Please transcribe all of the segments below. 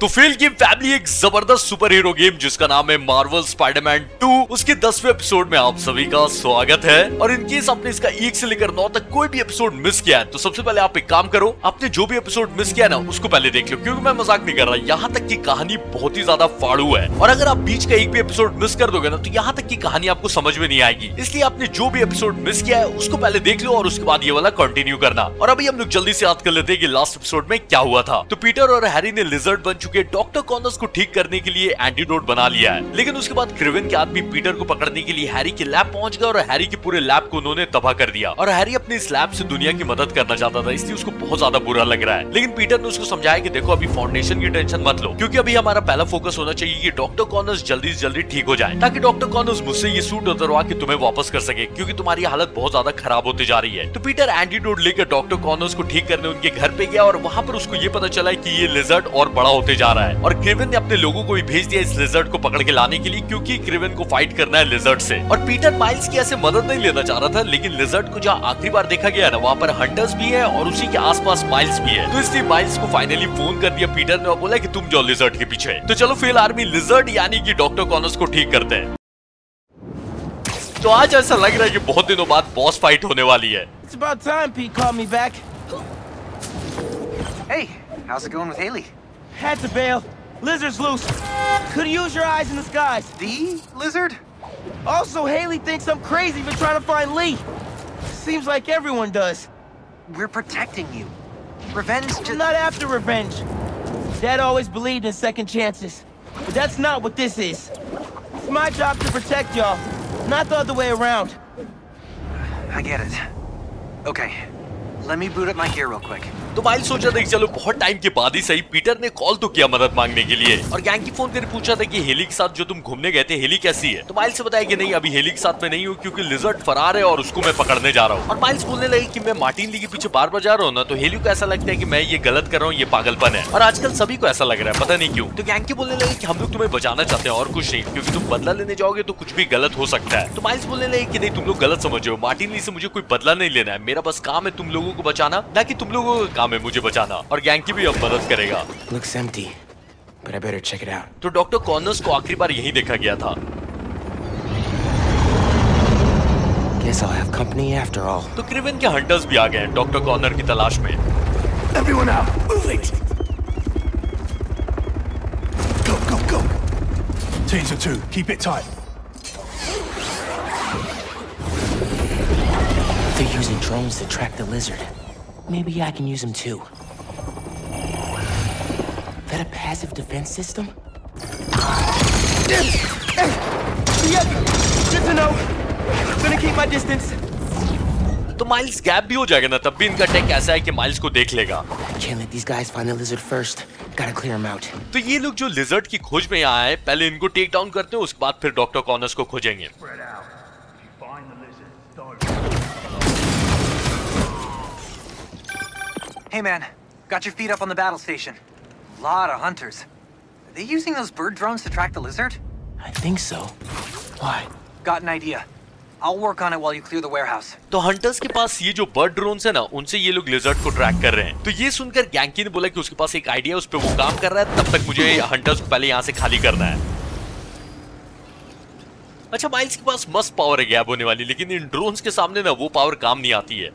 तो fail game family एक ज़बरदस्त सुपर हीरो गेम जिसका नाम है मार्वल स्पाइडरमैन 2 उसके दसवें एपिसोड में आप सभी का स्वागत है। और इन केस आपने इसका एक से लेकर नौ तक कोई भी एपिसोड मिस किया है तो सबसे पहले आप एक काम करो, आपने जो भी एपिसोड मिस किया ना, उसको पहले देख लो, क्योंकि मैं मज़ाक नहीं कर रहा। यहाँ तक की कहानी बहुत ही ज़्यादा फाड़ू है। और अगर आप बीच का एक भी एपिसोड मिस कर दोगे ना तो यहाँ तक की कहानी आपको समझ में नहीं आएगी। इसलिए आपने जो भी एपिसोड मिस किया है, उसको पहले देख लो और उसके बाद ये वाला कंटिन्यू करना। और अभी हम लोग जल्दी से याद कर लेते हैं कि लास्ट एपिसोड में क्या हुआ था। तो पीटर और हैरी ने लिजर्ट बन चुके डॉक्टर कॉर्नर को ठीक करने के लिए एंटीडोट बना लिया है। लेकिन उसके बाद क्रिविन के आदमी पीटर को पकड़ने के लिए हैरी के लैब पहुँच गए और हैरी के पूरे लैब को उन्होंने तबाह कर दिया। और हैरी अपने इस लैब से दुनिया की मदद करना चाहता था, इसलिए उसको बहुत ज़्यादा बुरा लग रहा है। लेकिन पीटर ने उसको समझाया कि देखो, अभी फाउंडेशन की टेंशन मत लो, क्योंकि अभी हमारा पहला फोकस होना चाहिए कि डॉक्टर कॉर्नर्स जल्दी से जल्दी ठीक हो जाए, ताकि डॉक्टर कॉर्नर्स मुझसे ये सूट उतरवा के तुम्हें वापस कर सके, क्योंकि तुम्हारी हालत बहुत ज़्यादा खराब होती जा रही है। तो पीटर एंटीडोट लेकर डॉक्टर कॉर्नर्स को ठीक करने उनके घर पे गया और वहाँ पर उसको ये पता चला की ये लिजर्ड और बड़ा होते जा रहा है। और क्रिविन ने अपने लोगों को भी भेज दिया इस लिजर्ड को पकड़ के लाने के लिए क्योंकि क्रिविन को फाइट करना है लिजर्ड से। और पीटर माइल्स की ऐसे मदद नहीं लेना चाह रहा था लेकिन लिजर्ड को जहाँ आखिरी बार देखा गया ना वहाँ पर हंटर्स भी है और उसी के आसपास माइल्स भी है। तो इसलिए माइल्स को फाइनली फ़ोन कर दिया पीटर ने और बोला कि तुम जाओ लिजर्ड के पीछे। तो चलो फेल आर्मी लिजर्ड यानी कि डॉक्टर कॉनर्स को ठीक करते हैं। तो आज ऐसा लग रहा है कि बहुत दिनों बाद बॉस फाइट होने वाली है। It's about time Pete called me back. Hey, how's it going with Haley? Had to bail. Lizard's loose. Could use your eyes in the skies. The lizard? Also, Haley thinks I'm crazy for trying to find Lee. Seems like everyone does. We're protecting you. Revenge just... not after revenge. Dad always believed in second chances. But that's not what this is. It's my job to protect y'all, not the other way around. I get it. Okay, let me boot up my gear real quick. तो Miles सोचा था कि चलो बहुत time के बाद ही सही Peter ने कॉल तो किया मदद मांगने के लिए। और गैंग की फ़ोन कर पूछा था कि हेली के साथ जो तुम घूमने गए थे हेली कैसी है? तो माइल से बताया कि नहीं, अभी हेली के साथ में नहीं हूँ क्योंकि लिजर्ड फरार है और उसको मैं पकड़ने जा रहा हूँ। और माइल्स बोलने लगे की मैं मार्टिन ली के पीछे बार बार जा रहा हूँ ना तो हेली को ऐसा लगता है की मैं ये गलत कर रहा हूँ, ये पागलपन है। और आजकल सभी को ऐसा लग रहा है, पता नहीं क्यूँ। तो गैंग की बोलने लगे की हम लोग तुम्हें बचाना चाहते हैं, और कुछ नहीं, क्यूँकी तुम बदला लेने जाओगे तो कुछ भी गलत हो सकता है। तो माइल्स बोलने लगे की नहीं, तुम लोग गलत समझो मार्टिन ली से मुझे कोई बदला नहीं लेना है, मेरा बस काम है तुम लोगों को बचाना, ना कि तुम लोगों का काम है मुझे बचाना और गैंग की भी अब मदद करेगा Looks empty, but I better check it out. तो डॉक्टर कॉर्नर्स को आखिरी बार यही देखा गया था Guess I'll have company after all. तो क्रिविन के हंटर्स भी आ गए हैं डॉक्टर कॉर्नर की तलाश में Everyone out! Move it! Go, go, go! Teams of two, keep it tight. They're using drones to track the lizard. Maybe I can use them too. Is that a passive defense system? तो Miles gap भी हो जाएगा ना तब भी इनका take ऐसा है कि माइल्स को देख लेगा। तो ये लोग जो लिजर्ट की खोज में आए पहले इनको टेक डाउन करते हैं उसके बाद फिर डॉक्टर कॉनर्स को खोजेंगे। Hey man, got your feet up on the battle station. Lot of hunters. Are they using those bird drones to track the lizard? I think so. Why? Got an idea. I'll work on it while you clear the warehouse. तो hunters के पास ये जो bird drones है ना उनसे ये लोग लिजर्ड को ट्रैक कर रहे हैं तो ये सुनकर गैंकी ने बोला कि उसके पास एक आइडिया उस पर वो काम कर रहा है तब तक मुझे हंटर्स को पहले यहाँ से खाली करना है अच्छा माइल्स के पास मस्त पावर है गैप होने वाली लेकिन इन ड्रोन्स के सामने ना वो पावर काम नहीं आती है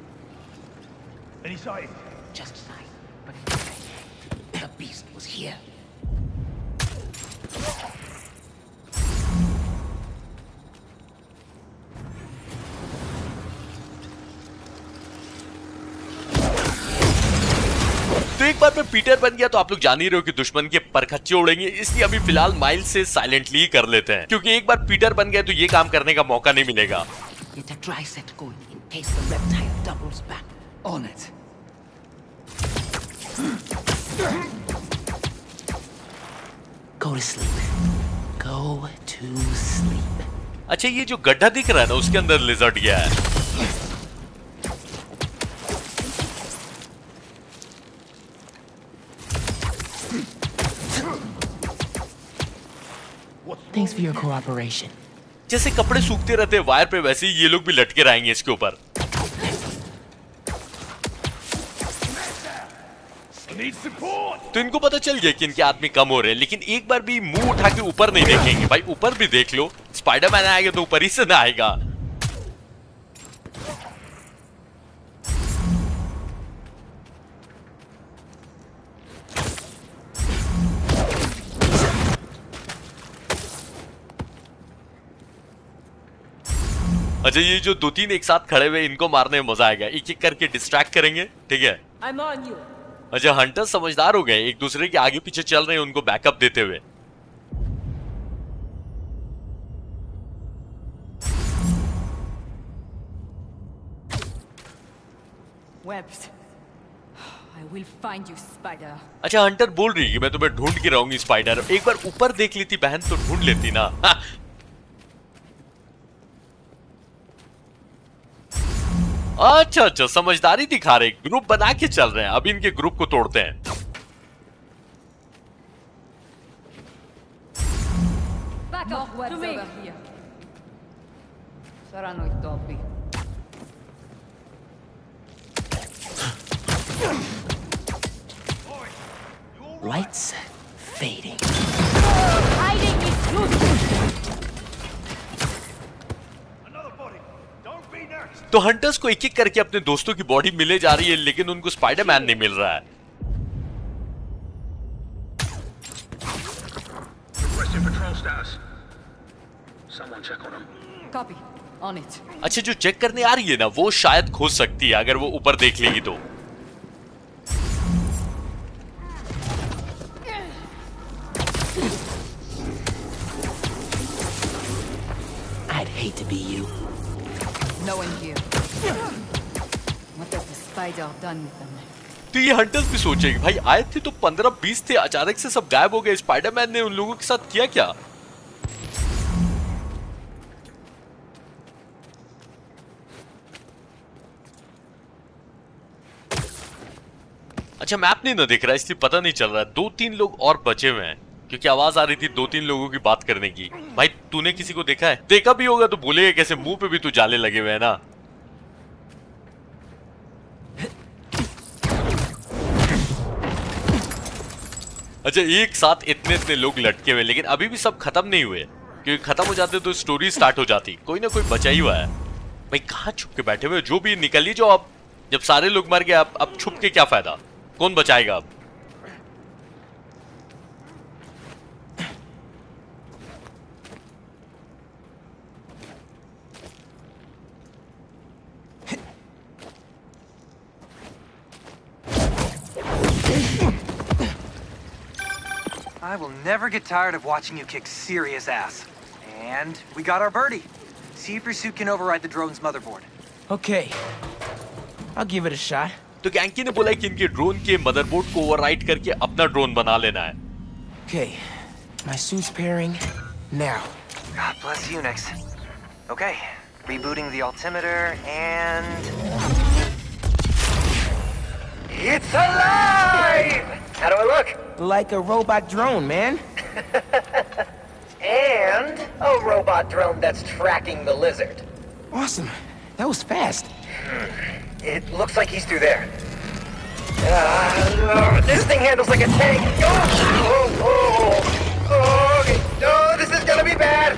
एक बार मैं पीटर बन गया तो आप लोग जान ही रहे हो कि दुश्मन के परखच्चे उड़ेंगे इसलिए अभी फ़िलहाल माइल से साइलेंटली कर लेते हैं। क्योंकि एक बार पीटर बन गए तो ये काम करने का मौका नहीं मिलेगा। Go to sleep. Go to sleep. अच्छा ये जो गड्ढा दिख रहा है ना उसके अंदर लिजर्ड गया है Thanks for your cooperation. जैसे कपड़े सूखते रहते हैं वायर पे वैसे ही ये लोग भी लटके रहेंगे इसके ऊपर तो इनको पता चल गया कि इनके आदमी कम हो रहे हैं, लेकिन एक बार भी मुँह उठा के ऊपर नहीं देखेंगे। भाई, ऊपर भी देख लो। स्पाइडरमैन आएगा तो ऊपर ही से ना आएगा। अच्छा ये जो दो तीन एक साथ खड़े हुए इनको मारने में मज़ा आएगा। एक एक करके डिस्ट्रैक्ट करेंगे, ठीक है. अच्छा हंटर समझदार हो गए एक दूसरे के आगे पीछे चल रहे हैं उनको बैकअप देते हुए Webbed. I will find you, Spider. अच्छा हंटर बोल रही है कि मैं तुम्हें ढूंढ के रहूँगी स्पाइडर एक बार ऊपर देख लेती बहन तो ढूंढ लेती ना अच्छा अच्छा समझदारी दिखा रहे ग्रुप बना के चल रहे हैं। अब इनके ग्रुप को तोड़ते हैं। Lights fading. Hiding is useless. तो हंटर्स को एक एक करके अपने दोस्तों की बॉडी मिले जा रही है लेकिन उनको स्पाइडरमैन नहीं मिल रहा है. अच्छा जो चेक करने आ रही है ना वो शायद खोज सकती है अगर वो ऊपर देख लेगी तो। I'd hate to be you. No one here. What has the spider done with them? तो ये हंटर्स भी सोचेंगे, भाई, आए थे तो पंद्रह बीस थे, अचानक से सब गायब हो गए स्पाइडरमैन ने उन लोगों के साथ किया क्या अच्छा मैप नहीं ना दिख रहा, इसलिए पता नहीं चल रहा है दो तीन लोग और बचे हुए हैं क्योंकि आवाज़ आ रही थी दो तीन लोगों की बात करने की। भाई, तूने किसी को देखा है? देखा भी होगा तो बोलेगा कैसे? मुँह पे भी तू जाले लगे हुए है ना। अच्छा एक साथ इतने इतने लोग लटके हुए लेकिन अभी भी सब खत्म नहीं हुए। क्योंकि खत्म हो जाते तो स्टोरी स्टार्ट हो जाती। कोई ना कोई बचा ही हुआ है। भाई, कहाँ छुप के बैठे हुए जो भी निकल ही जाओ अब जब सारे लोग मर गए अब अब छुप के क्या फ़ायदा? कौन बचाएगा अब? I will never get tired of watching you kick serious ass. And we got our birdie. See if your suit can override the drone's motherboard. Okay. I'll give it a shot. तो गैंकी ने बोला कि इनके drone के motherboard को overwrite करके अपना drone बना लेना है Okay. My suit's pairing now. God bless Unix. Okay, rebooting the altimeter and. It's alive! How do I look? Like a robot drone, man. And a robot drone that's tracking the lizard. Awesome. That was fast. It looks like he's through there. Uh, this thing handles like a tank. Oh, oh, oh, oh, okay. Oh, this is gonna be bad.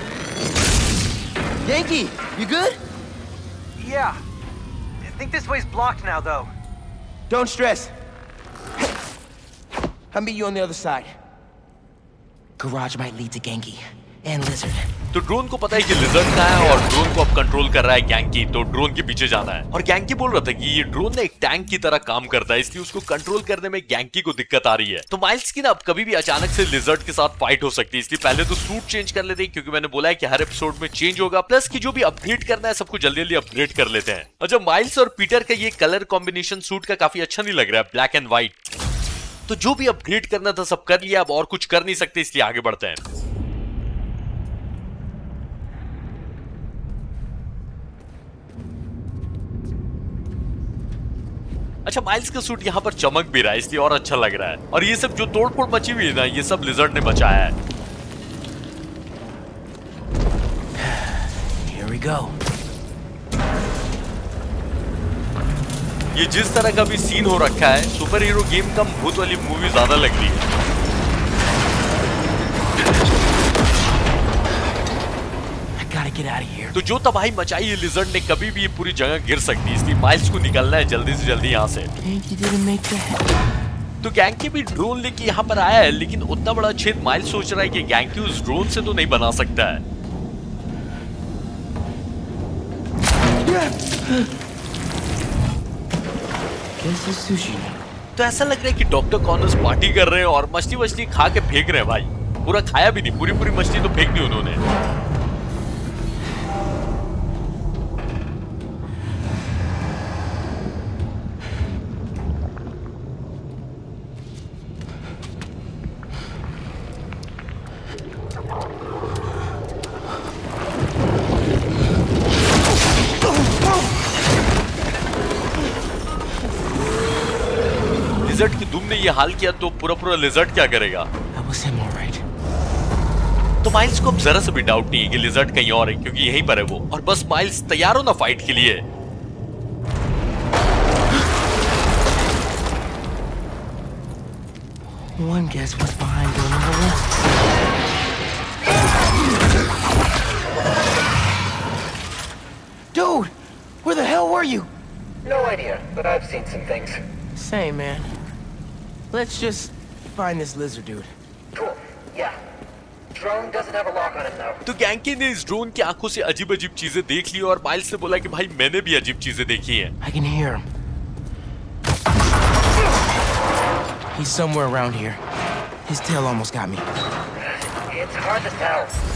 Yankee, you good? Yeah. I think this way's blocked now, though. Don't stress. I'll meet you on the other side. Garage might lead to Genki and Lizard. तो drone को पता है कि lizard का है और drone को अब कंट्रोल कर रहा है गैंकी तो ड्रोन के पीछे जाना है और गैंकी बोल रहा था कि ये ड्रोन ना एक टैंक की तरह काम करता है, इसलिए उसको कंट्रोल करने में गैंकी को दिक्कत आ रही है तो माइल्स की ना अब कभी भी अचानक से लिजर्ड के साथ फाइट हो सकती है, इसलिए पहले तो सूट चेंज कर लेते हैं, क्योंकि मैंने बोला है कि हर एपिसोड में चेंज होगा प्लस की जो भी अपग्रेड करना है, सबको जल्दी जल्दी अपग्रेड कर लेते हैं और जब माइल्स और पीटर का ये कलर कॉम्बिनेशन सूट का काफ़ी अच्छा नहीं लग रहा है ब्लैक एंड व्हाइट तो जो भी अपग्रेड करना था, सब कर लिया, अब और कुछ कर नहीं सकते, इसलिए आगे बढ़ते हैं। अच्छा माइल्स का सूट यहाँ पर चमक भी रहा है, इसलिए और अच्छा लग रहा है। और ये सब जो तोड़फोड़ मची हुई है ना, ये सब लिजर्ड ने बचाया है। Here we go. ये जिस तरह का भी सीन हो रखा है सुपर हीरो गेम कम भूत वाली मूवी ज़्यादा लग रही है. तो जो तबाही मचाई है लिजर्ड ने कभी भी ये पूरी जगह गिर सकती है। इसलिए माइल्स को निकलना है जल्दी से जल्दी यहाँ से. तो गैंकी भी ड्रोन लेके यहाँ पर आया है लेकिन उतना बड़ा छेद माइल्स सोच रहा है कि गैंकी उस ड्रोन से तो नहीं बना सकता है। तो ऐसा लग रहा है कि डॉक्टर कॉर्नर्स पार्टी कर रहे हैं और मछली मछली खा के फेंक रहे हैं भाई। पूरा खाया भी नहीं पूरी पूरी मछली तो फेंक दी उन्होंने। ने ये हाल किया तो पूरा पूरा लिजर्ट क्या करेगा right. तो माइल्स को अब जरा सा भी डाउट नहीं है कि लिजर्ट कहीं और है क्योंकि यहीं पर है वो और बस माइल्स तैयार हो ना फाइट के लिए One guess what's behind door number one. Dude, where the hell were you? No idea, but I've seen some things. Same, man. Let's just find this lizard dude. Cool. Yeah. Drone doesn't have a lock on him though. तो गैंकी ने इस drone की आंखों से अजीब अजीब चीजें देख ली और माइल्स ने बोला कि भाई मैंने भी अजीब चीजें देखी हैं I can hear him. He's somewhere around here. His tail almost got me. It's hard to tell.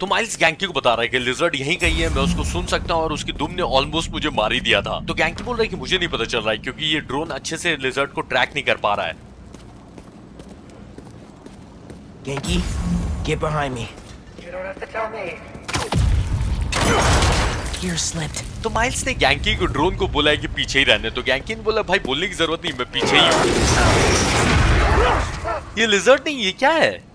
तो माइल्स गैंकी को बता रहा है कि लिजर्ड यहीं कहीं है मैं उसको सुन सकता हूँ और उसकी दुम ने ऑलमोस्ट मुझे मार ही दिया था। तो गैंकी बोल रहा है कि मुझे नहीं पता चल रहा है क्योंकि ये ड्रोन अच्छे से लिजर्ड को ट्रैक नहीं कर पा रहा है। Genki, get behind me. You don't have to tell me. तो माइल्स ने गैंकी को ड्रोन को बोला है कि पीछे ही रहने तो गैंकी ने बोला भाई बोलने की ज़रूरत नहीं मैं पीछे ही हूँ। ये लिजर्ड नहीं ये क्या है?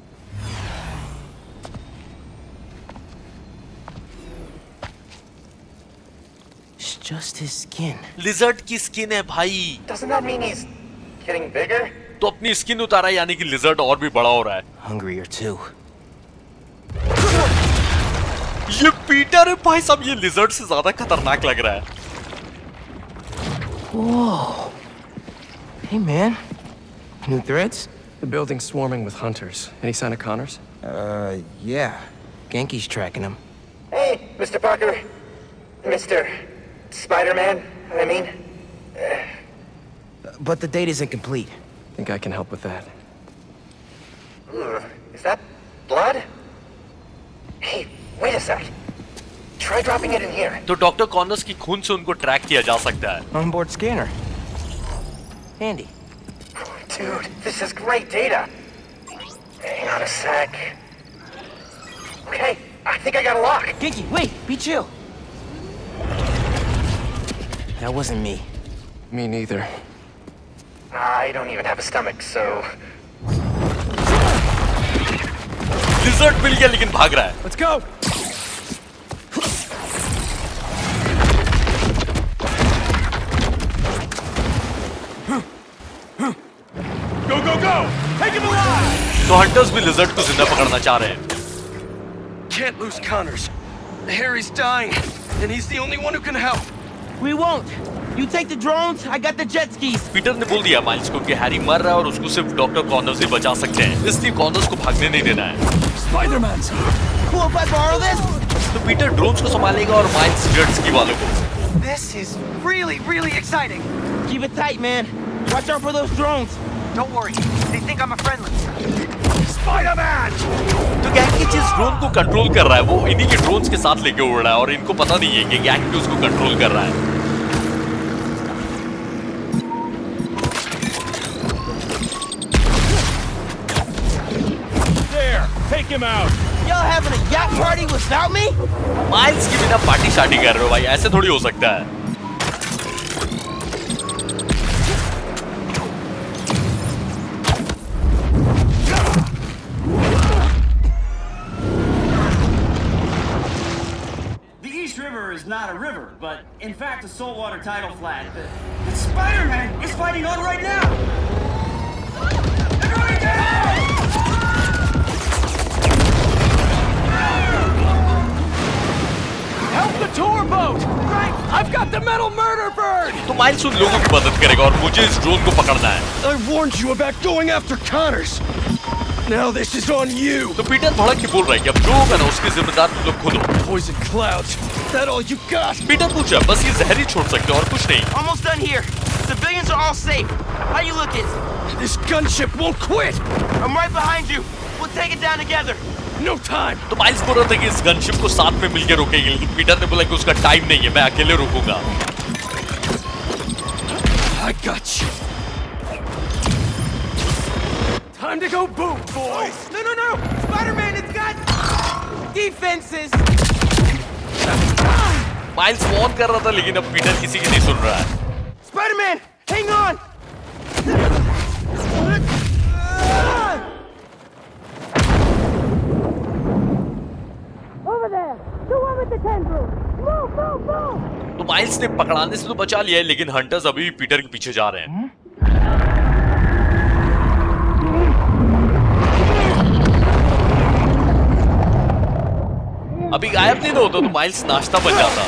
It's just his skin. Lizard की स्किन है भाई Doesn't that mean he's getting bigger? तो अपनी स्किन उतारा है, यानी कि लिजर्ड और भी बड़ा हो रहा है Hungrier too. ये पीटर है भाई साहब ये लिजर्ड से ज्यादा खतरनाक लग रहा है Whoa. Hey, man. New threads? The building's swarming with hunters. Any sign of Connors? Uh, yeah. Genki's tracking him. Hey, Mr. Parker. Mr. Spider-Man, I mean. But the date isn't complete. Think I can help with that. Ugh, is that blood? Hey, wait a sec. Try dropping it in here. तो doctor corners की खून से उनको track किया जा सकता है Onboard scanner. Handy. Dude, this is great data. Hang on a sec. Okay, I think I got a lock. Genki, wait! Be chill! That wasn't me. Me neither. I don't even have a stomach, so lizard मिल गया लेकिन भाग रहा है Let's go! Go, go, go! Take him alive! तो hunters भी lizard को जिंदा पकड़ना चाह रहे हैं Can't lose Connors. Harry's dying, and he's the only one who can help. We won't! You take the drones, I got the jet skis! Peter ने बोल दिया माइल्स को कि हैरी मर रहा है और उसको सिर्फ़ डॉक्टर कॉर्नर्स ही बचा सकते हैं इसलिए कॉर्नर्स को भागने नहीं देना है here! Cool if I borrow this? तो पीटर ड्रोन्स को संभालेगा और माइल्स जेट स्की वालों को This is really, really exciting. Keep it tight, man. Watch out for those drones. Don't worry, they think I'm a friendly. Spider-Man! तो gang की जिस drone को कंट्रोल कर रहा है वो इन्हीं के ड्रोन्स के साथ लेके उड़ रहा है और इनको पता नहीं है कि गैंग भी उसको कंट्रोल कर रहा है him out! Y'all having a yacht party without me? Miles के बिना पार्टी शार्टी कर रहे हो भाई ऐसे थोड़ी हो सकता है The East River is not a river. but in fact a saltwater tidal flat. But Spider-Man is fighting on right now! Everybody down! Help the tour boat! Right! I've got the metal murder bird! तो Miles उन लोगों की मदद करेगा और मुझे इस drone को पकड़ना है I warned you about going after Connors! Now this is on you! तो पीटर भड़क के बोल रहा है कि अब जो होगा ना उसकी जिम्मेदार तुम लोग खुद हो Poison clouds! That all you got? Peter पूछा बस ये जहर ही छोड़ सकते हो और कुछ नहीं Almost done here. Civilians are all safe. How you looking? This gunship won't quit! I'm right behind you. We'll take it down together. No time! तो माइल्स बोल रहा था कि इस गनशिप को साथ में मिलकर रोकेंगे लेकिन पीटर ने बोला कि उसका टाइम नहीं है मैं अकेले रोकूँगा I got you! Time to go boom, boys! No, no, no! Spider-Man, it's got defenses. Miles warn कर रहा था लेकिन अब पीटर किसी की नहीं सुन रहा है Spider-Man, hang on. तो माइल्स ने पकड़ाने से तो बचा लिया है लेकिन हंटर्स अभी भी पीटर के पीछे जा रहे हैं। अभी गायब नहीं होता तो माइल्स नाश्ता बन जाता।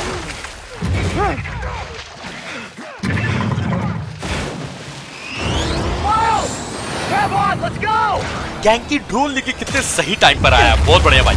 गैंग की ड्रोन लेके कितने सही टाइम पर आया। बहुत बढ़िया भाई।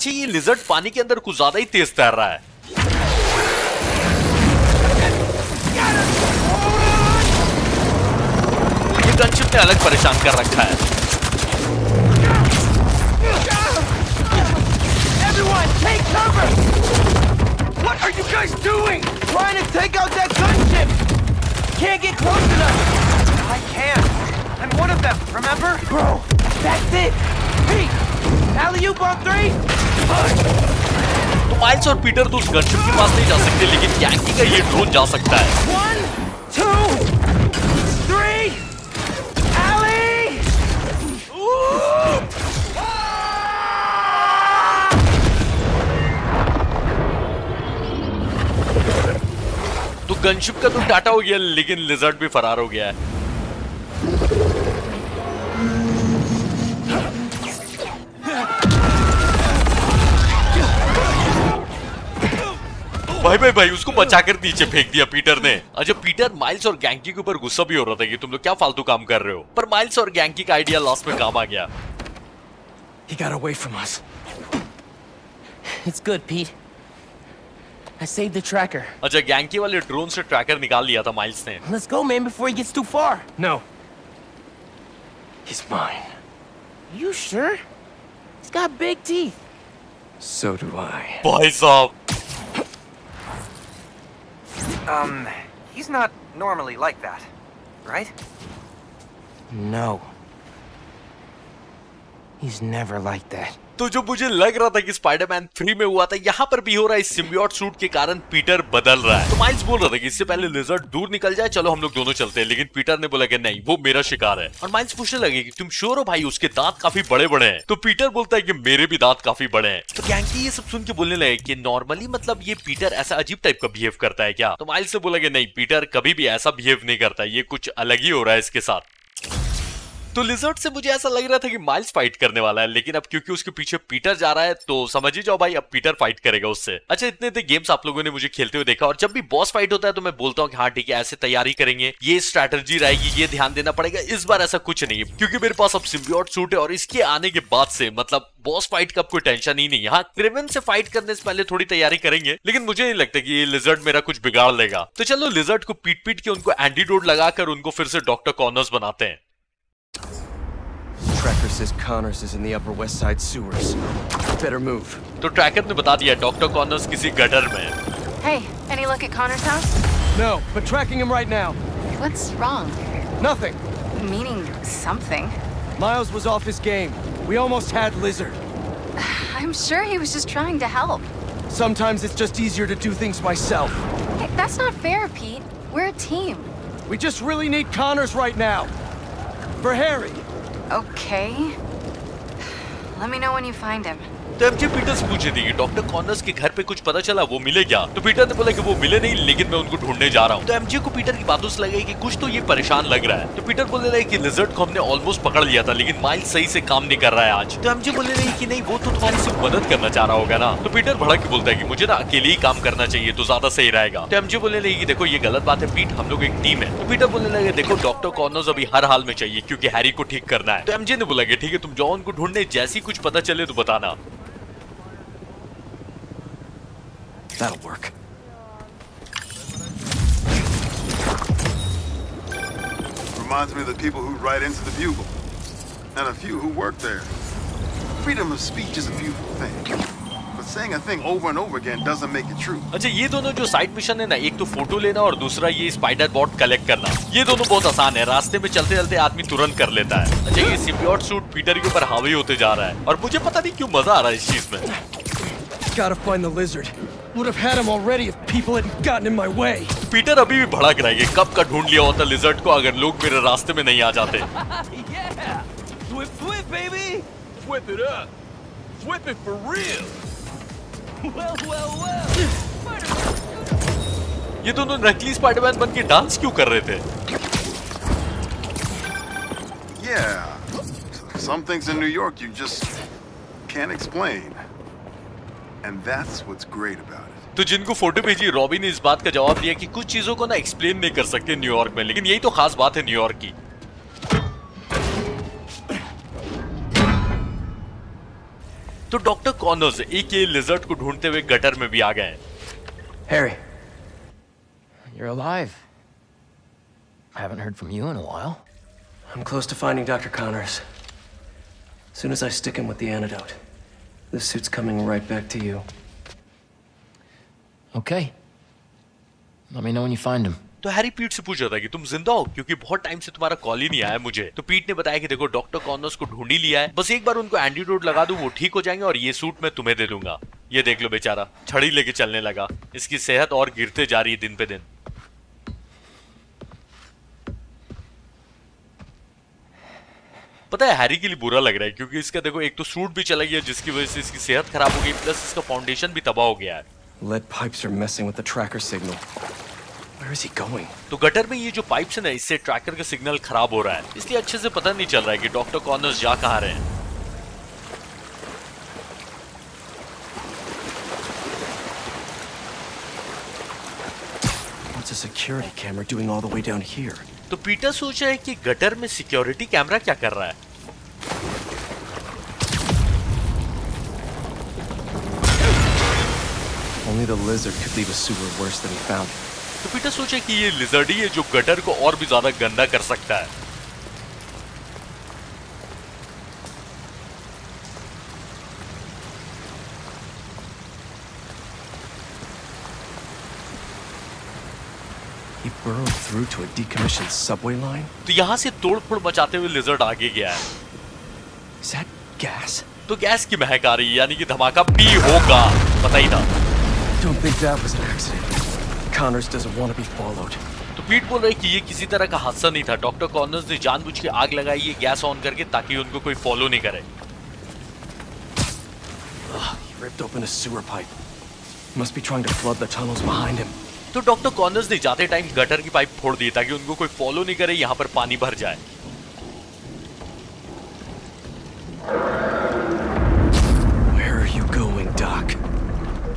अच्छा ये लिजर्ड पानी के अंदर कुछ ज़्यादा ही तेज तैर रहा है ये गनशिप ने अलग परेशान कर रखा है take cover. What are you guys doing? Trying to take out that gunship. Can't get close enough. I can. I'm one of them, remember? Bro, that's it. Pete, alley-oop on three. तो Miles और Peter तो उस gunship के पास नहीं जा सकते लेकिन गैंगी का ये ड्रोन जा सकता है One, two, three. Alley. तो गनशिप का तो टाटा हो गया लेकिन लिजर्ड भी फरार हो गया है भाई भाई भाई उसको बचाकर नीचे फेंक दिया पीटर ने अच्छा पीटर माइल्स और गैंकी के ऊपर गुस्सा भी हो रहा था कि तुम लोग क्या फालतू काम कर रहे हो पर माइल्स और गैंकी का आइडिया लास्ट में काम आ गया He got away from us. It's good, Pete. I saved the tracker. अच्छा गैंकी वाले ड्रोन से ट्रैकर निकाल लिया था माइल्स ने Let's go, man, before he gets too far. No. He's mine. You sure? He's got big teeth. So do I. भाई साहब Um, he's not normally like that, right? No. He's never like that. तो जो मुझे लग रहा था कि Spiderman 3 में हुआ था, यहाँ पर भी हो रहा है सिम्बियोट सूट के कारण पीटर बदल रहा है। तो माइल्स बोल रहा था कि इससे पहले लिजर्ड दूर निकल जाए, चलो हम लोग दोनों चलते हैं। लेकिन पीटर ने बोला कि नहीं, वो मेरा शिकार है। और माइल्स पूछने लगे कि तुम श्योर हो भाई उसके दांत काफ़ी बड़े बड़े हैं? तो पीटर बोलता है कि मेरे भी दांत काफ़ी बड़े हैं। तो गैंकी ये सब सुन के बोलने लगे कि नॉर्मली मतलब ये पीटर ऐसा अजीब टाइप का बिहेव करता है क्या? तो माइल्स ने बोला कि नहीं पीटर कभी भी ऐसा बिहेव नहीं करता, ये कुछ अलग ही हो रहा है इसके साथ। तो लिजर्ट से मुझे ऐसा लग रहा था कि माइल्स फाइट करने वाला है, लेकिन अब क्योंकि उसके पीछे पीटर जा रहा है तो समझ ही जाओ भाई, अब पीटर फाइट करेगा उससे। अच्छा इतने इतने गेम्स आप लोगों ने मुझे खेलते हुए देखा, और जब भी बॉस फाइट होता है तो मैं बोलता हूँ कि हाँ ठीक है, ऐसे तैयारी करेंगे। ये स्ट्रैटेजी रहेगी, ये ध्यान देना पड़ेगा, इस बार ऐसा कुछ नहीं है, क्योंकि मेरे पास अब सिम्बियोट सूट है, और इसके आने के बाद से मतलब बॉस फाइट का कोई टेंशन ही नहीं है। हाँ से फाइट करने से पहले थोड़ी तैयारी करेंगे, लेकिन मुझे नहीं लगता कि ये लिजर्ड मेरा कुछ बिगाड़ लेगा। तो चलो लिजर्ट को पीट पीट के उनको एंटीडोट लगाकर उनको फिर से डॉक्टर कॉर्नर्स बनाते हैं। Tracker's says Connors is in the Upper West Side sewers. Better move. तो ट्रैकर ने बता दिया डॉक्टर कॉर्नर्स किसी गटर में है Hey, any look at Connor's house? No, but tracking him right now. What's wrong? Nothing. Meaning something. Miles was off his game. We almost had Lizard. I'm sure he was just trying to help. Sometimes it's just easier to do things myself. Hey, that's not fair, Pete. We're a team. We just really need Connors right now. For Harry. Okay. Let me know when you find him. तो MJ Peter से पूछी थी कि doctor Connors के घर पे कुछ पता चला, वो मिले क्या? तो पीटर ने बोला कि वो मिले नहीं, लेकिन मैं उनको ढूँढने जा रहा हूँ। तो एमजे को पीटर की बातों से लगा कि कुछ तो ये परेशान लग रहा है। तो पीटर बोले लगे की लिजर्ड को हमने ऑलमोस्ट पकड़ लिया था, लेकिन माइल सही से काम नहीं कर रहा है आज। तो एमजे बोले लगे की नहीं, वो तो तुम्हारी सिर्फ़ मदद करना चाह रहा होगा ना? तो पीटर भड़क के बोलता है कि मुझे ना अकेले ही काम करना चाहिए तो ज़्यादा सही रहेगा। तो एमजे बोलने लगे कि देखो, ये गलत बात है पीट हम लोग एक टीम है। तो पीटर बोलने लगे देखो डॉक्टर कॉर्नर्स अभी हर हाल में चाहिए, क्योंकि हैरी को ठीक करना है। तो एमजे ने बोला कि ठीक है, तुम जाओ उनको ढूँढने, जैसी कुछ पता चले तो बताना। That'll work. Reminds me of the people who write into the Bugle. And a few who work there. Freedom of speech is a beautiful thing. But saying a thing over and over again doesn't make it true. अच्छा ये दोनों जो side mission है ना एक तो photo लेना और दूसरा ये स्पाइडर बॉट कलेक्ट करना ये दोनों बहुत आसान है रास्ते में चलते चलते आदमी तुरंत कर लेता है अच्छा ये सिम्बियोट सूट पीटर के ऊपर हावी होते जा रहा है और मुझे पता नहीं क्यों मज़ा आ रहा है इस चीज़ में Gotta find the lizard. Would have had him already if people hadn't gotten in my way. Peter अभी भी भड़क रहा है कि कब का ढूंढ लिया होता लिजर्ड को अगर लोग मेरे रास्ते में नहीं आ जाते yeah! Whip, whip, baby! Whip it up. Whip it for real. Well, well, well! ये दोनों नकली स्पाइडरमैन बन के डांस क्यों कर रहे थे Yeah. Some things in New York you just can't explain. And that's what's great about it. तो जिनको फोटो भेजी रॉबी ने इस बात का जवाब दिया कि कुछ चीजों को ना एक्सप्लेन नहीं कर सकते न्यूयॉर्क में लेकिन यही तो खास बात है न्यूयॉर्क की तो डॉक्टर कॉर्नर्स एक ये लिजर्ट को ढूंढते हुए गटर में भी आ गए Harry, you're alive. I haven't heard from you in a while. I'm close to finding Dr. Connors. As soon as I stick him with the antidote, This suit's coming right back to you. Okay. Let me know when you find him. तो Harry Pete से पूछ रहा था कि तुम ज़िंदा हो क्योंकि बहुत टाइम से तुम्हारा कॉल ही नहीं आया मुझे तो पीट ने बताया कि देखो डॉक्टर कॉर्नर्स को ढूंढ ही लिया है बस एक बार उनको एंटीडोट लगा दूँ वो ठीक हो जाएँगे और ये सूट मैं तुम्हें दे दूँगा ये देख लो बेचारा छड़ी लेके चलने लगा इसकी सेहत और गिरते जा रही है दिन पे दिन पता है हैरी के लिए बुरा लग रहा है क्योंकि इसका देखो एक तो सूट भी चला गया जिसकी वजह से इसकी सेहत खराब हो गई प्लस इसका फाउंडेशन भी तबाह हो गया है Lead pipes are messing with the tracker signal. Where is he going? तो गटर में ये जो पाइप्स है ना इससे ट्रैकर का सिग्नल खराब हो रहा है इसलिए अच्छे से पता नहीं चल रहा है कि डॉक्टर कॉर्नर्स जा कहाँ रहे हैं What's a security camera doing all the way down here? तो पीटर सोच रहा है कि गटर में सिक्योरिटी कैमरा क्या कर रहा है Only the lizard could leave a sewer worse than he found. तो पीटर सोचा कि ये लिजर्ड ही है जो गटर को और भी ज़्यादा गंदा कर सकता है He burrowed through to a decommissioned subway line? तो यहाँ से तोड़फोड़ मचाते हुए लिजर्ड आगे गया है Is that gas? तो गैस की महक आ रही है यानी कि धमाका भी होगा पता ही था Don't think that was an accident. Connors doesn't want to be followed. तो पीट बोल रहे कि ये किसी तरह का हादसा नहीं था डॉक्टर कॉर्नर्स ने जानबूझ के आग लगाई ये गैस ऑन करके ताकि उनको कोई फॉलो नहीं करे Ugh, he ripped open a sewer pipe. Must be trying to flood the tunnels behind him. तो डॉक्टर कॉर्नर्स ने जाते टाइम गटर की पाइप फोड़ दी ताकि उनको कोई फॉलो नहीं करे यहाँ पर पानी भर जाए?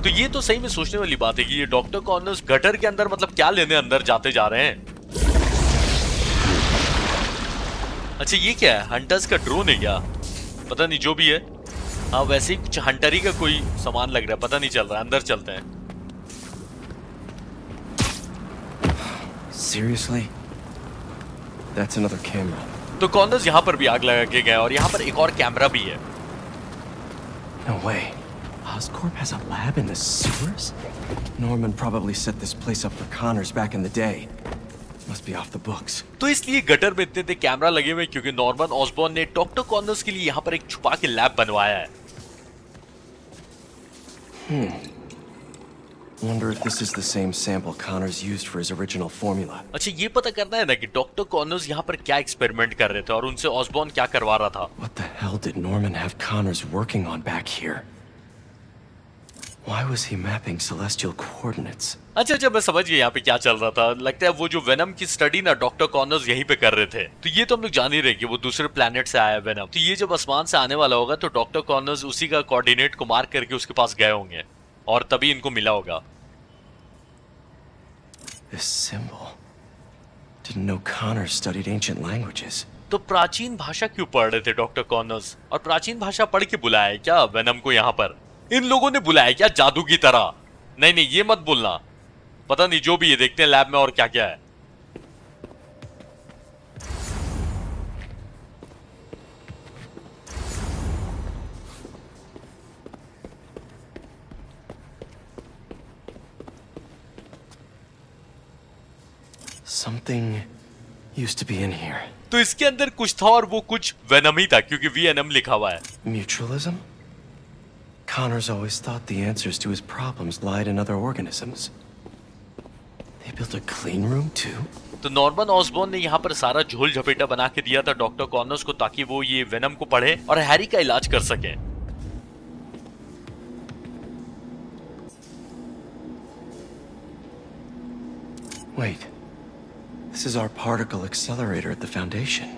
तो ये तो सही में सोचने वाली बात है कि ये डॉक्टर कॉर्नर्स गटर के अंदर मतलब क्या लेने अंदर जाते जा रहे हैं? अच्छा ये क्या है? हंटर्स का ड्रोन है क्या? पता नहीं जो भी है। हाँ वैसे ही कुछ हंटरी का कोई सामान लग रहा है पता नहीं चल रहा है अंदर चलते हैं। Seriously? That's another camera. तो कॉर्नर्स यहाँ पर भी आग लगा के गए और यहाँ पर एक और कैमरा भी है No way. Oscorp has a lab in the sewers? Norman probably set this place up for Connors back in the day. Must be off the books. तो इसलिए गटर में इतने कैमरा लगे हुए क्योंकि नॉर्मन ऑसबॉर्न ने डॉक्टर कॉर्नर्स के लिए यहाँ पर एक छुपा के लैब बनवाया है Wonder if this is the same sample Connors used for his original formula. अच्छा ये पता करना है ना कि डॉक्टर कॉर्नर्स यहाँ पर क्या एक्सपेरिमेंट कर रहे थे और उनसे ऑसबॉर्न क्या करवा रहा था What the hell did Norman have Connors working on back here? Why was he mapping celestial coordinates? अच्छा अच्छा मैं समझ गया यहाँ पे क्या चल रहा था लगता है वो जो वेनम की स्टडी ना डॉक्टर कॉर्नर्स यहीं पे कर रहे थे तो ये तो हम लोग जान ही रहे कि वो दूसरे प्लेनेट से आया वेनम तो ये जब आसमान से आने वाला होगा तो डॉक्टर कॉर्नर्स उसी का कोऑर्डिनेट को मार्क करके उसके पास गए होंगे और तभी इनको मिला होगा This symbol. Didn't know Connor studied ancient languages. तो प्राचीन भाषा क्यों पढ़ रहे थे डॉक्टर कॉर्नर्स और प्राचीन भाषा पढ़ के बुलाया क्या वेनम को यहाँ पर? इन लोगों ने बुलाया क्या जादू की तरह? नहीं नहीं, ये मत बोलना। पता नहीं, जो भी ये देखते हैं लैब में और क्या क्या है। Something used to be in here. तो इसके अंदर कुछ था और वो कुछ वेनम ही था क्योंकि वी एन एम लिखा हुआ है Mutualism? Connors always thought the answers to his problems lied in other organisms. They built a clean room too? तो नॉर्मन ऑसबॉर्न ने यहाँ पर सारा झोल झपेटा बना के दिया था डॉक्टर कॉर्नर्स को ताकि वो ये वेनम को पढ़े और हैरी का इलाज कर सके Wait. This is our particle accelerator at the Foundation.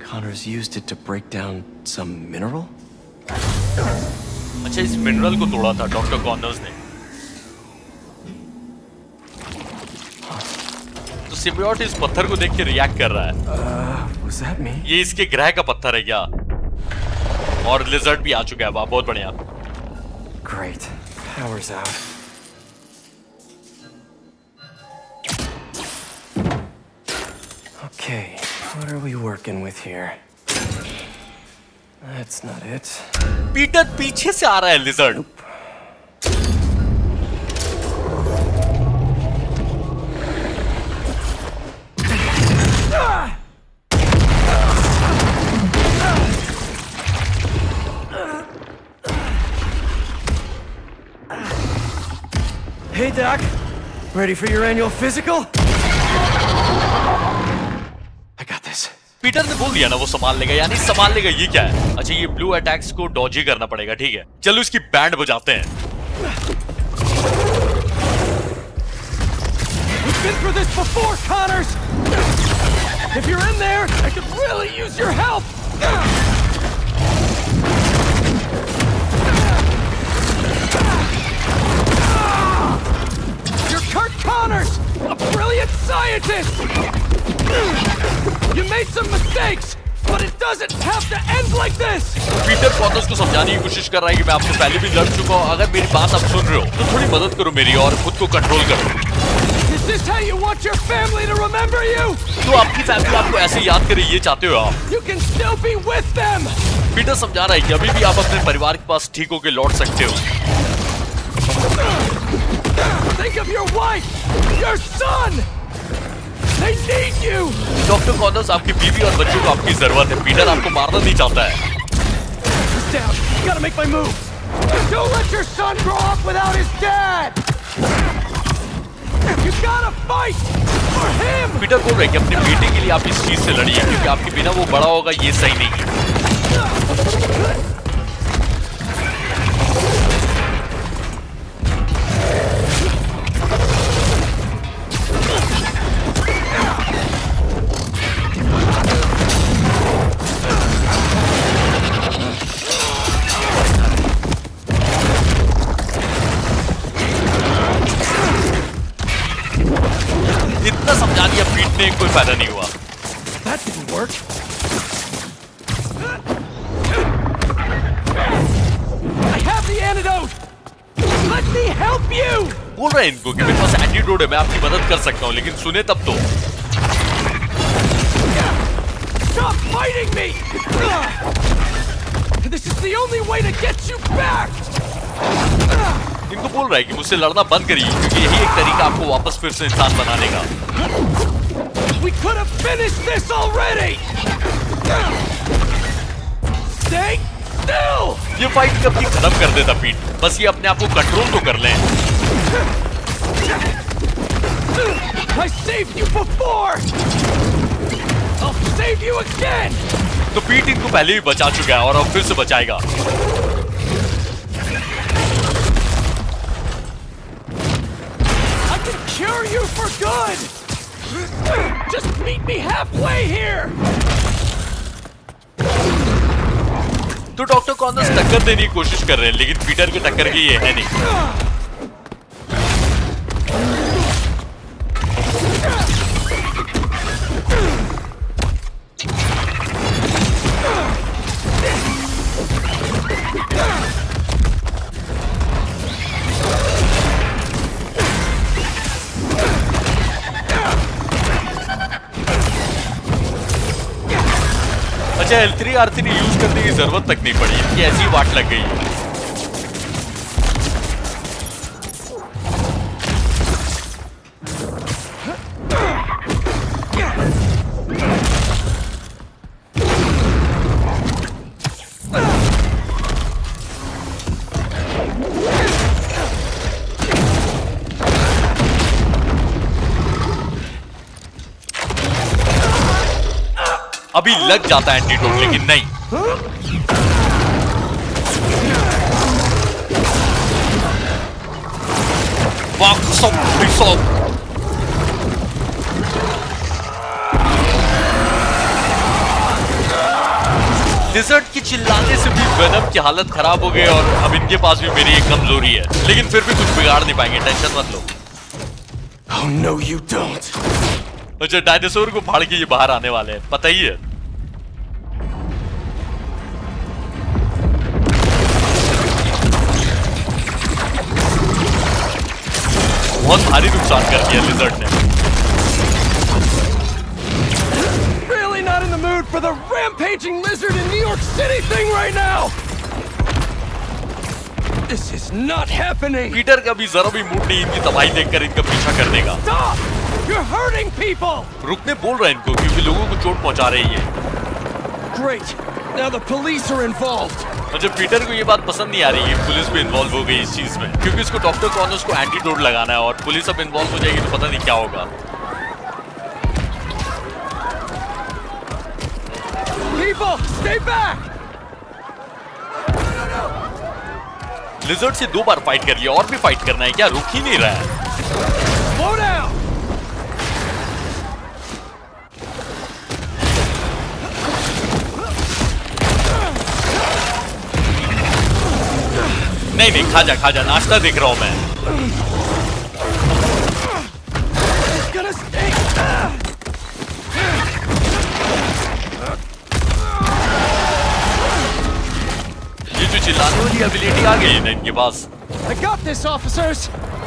Connors used it to break down some mineral? अच्छा इस मिनरल को तोड़ा था डॉक्टर कॉर्नर्स ने तो सिम्बियोट इस पत्थर को देख के रिएक्ट कर रहा है Was that me? ये इसके ग्रह का पत्थर है क्या और लिजर्ड भी आ चुका है वाह बहुत बढ़िया Great. Power's out. Okay, what are we working with here? That's not it. Peter पीछे से आ रहा है lizard Hey, Doc. Ready for your annual physical? I got this. Peter ने बोल दिया ना वो संभाल लेगा यानी संभाल लेगा ये क्या है अच्छा ये ब्लू अटैक्स को डॉज ही करना पड़ेगा ठीक है चलो इसकी बैंड बजाते हैं We've been through this before, Connors! If you're in there, I could really use your help! You're Kurt Connors, a brilliant scientist! You made some mistakes, but it doesn't have to end like this! Peter Connors को समझाने की कोशिश कर रहा है कि मैं आपसे पहले भी लड़ चुका हूँ अगर मेरी बात आप सुन रहे हो तो थोड़ी मदद करो मेरी और खुद को कंट्रोल करो Is this how you want your family to remember you? तो आपकी फैमिली आपको ऐसे याद करे ये चाहते हो आप You can still be with them! Peter समझा रहा है कि अभी भी आप अपने परिवार के पास ठीक होके लौट सकते हो Think of your wife! Your son! Doctor Connors आपकी बीवी और बच्चों को आपकी ज़रूरत है पीटर आपको मारना नहीं चाहता है down. Gotta make my move. Don't let your son grow up without his dad! You gotta fight! For him! Peter बोल रहे हैं कि अपने बेटे के लिए आप इस चीज़ से लड़िए क्योंकि आपके बिना वो बड़ा होगा ये सही नहीं है इतना समझा दिया पीटने कोई फ़ायदा नहीं हुआ That didn't work. I have the antidote! Let me help you! बोल रहे हैं इनको कि मेरे पास एंटीडोट है मैं आपकी मदद कर सकता हूँ लेकिन सुने तब तो Stop fighting me! This is the only way to get you back! इनको बोल रहा है कि मुझसे लड़ना बंद करिए क्योंकि यही एक तरीका आपको वापस फिर से इंसान बनाने का We could have finished this already! Stay still! ये फाइट कभी खत्म कर देता पीट बस ये अपने आप को कंट्रोल तो कर लें I saved you before! I'll save you again! तो पीट इनको पहले भी बचा चुका है और अब फिर से बचाएगा cure you for good! Just meet me halfway here! तो डॉक्टर कॉर्नर्स टक्कर देने की कोशिश कर रहे हैं लेकिन पीटर के टक्कर की ये है नहीं L three R three use करने की ज़रूरत तक नहीं पड़ी। इनकी ऐसी वाट लग गई। लग जाता है एंटीडोट लेकिन नहीं। डिजर्ट की चिल्लाने से भी वेनम की हालत खराब हो गई और अब इनके पास भी मेरी एक कमज़ोरी है। लेकिन फिर भी कुछ बिगाड़ नहीं पाएँगे टेंशन मत लो। Oh no, you don't. अच्छा डायनासोर को फाड़ के ये बाहर आने वाले हैं पता ही है। बहुत भारी नुकसान कर दिया लिजर्ट ने Really not in the mood for the rampaging lizard in New York City thing right now! This is not happening! Peter का भी जरा भी मूड नहीं इनकी तबाही देखकर इनका पीछा करने का Stop! You're hurting people! रुकने बोल रहा है इनको क्योंकि लोगों को चोट पहुँचा रही है Great! Now the police are involved! और जब पीटर को ये बात पसंद नहीं आ रही है पुलिस भी इन्वॉल्व हो गई इस चीज़ में क्योंकि उसको डॉक्टर कॉर्नर्स को एंटीडोट लगाना है और पुलिस अब इन्वॉल्व हो जाएगी तो पता नहीं क्या होगा People, stay back! लिजर्ड से दो बार फाइट कर लिया और भी फाइट करना है क्या रुक ही नहीं रहा है नहीं नहीं खा जा खा जा नाश्ता देख रहा हूँ मैं ये जो चिल्लाने वाली एबिलिटी आ गई ना इनके पास I got this, officers!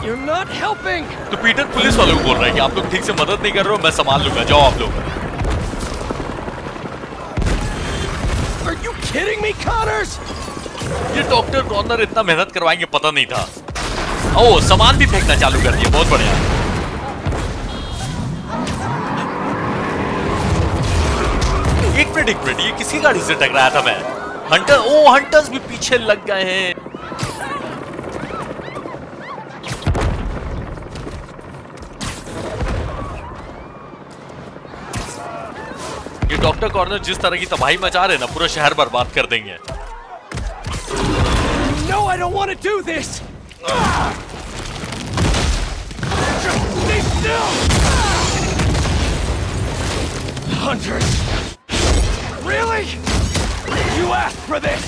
You're not helping! तो पीटर पुलिस वालों को बोल रहा है कि आप लोग ठीक से मदद नहीं कर रहे हो मैं संभाल लूँगा जाओ आप लोग Are you kidding me, Connors? ये डॉक्टर कॉर्नर इतना मेहनत करवाएँगे, पता नहीं था। ओ, सामान भी फेंकना चालू कर दिया, बहुत बढ़िया। एक मिनट एक मिनट, ये किसी गाड़ी से टकराया था मैं। हंटर ओ हंटर्स भी पीछे लग गए हैं। ये डॉक्टर कॉर्नर जिस तरह की तबाही मचा रहे ना, पूरा शहर बर्बाद कर देंगे। No, I don't want to do this! Stay still! Hunters! Really? You asked for this!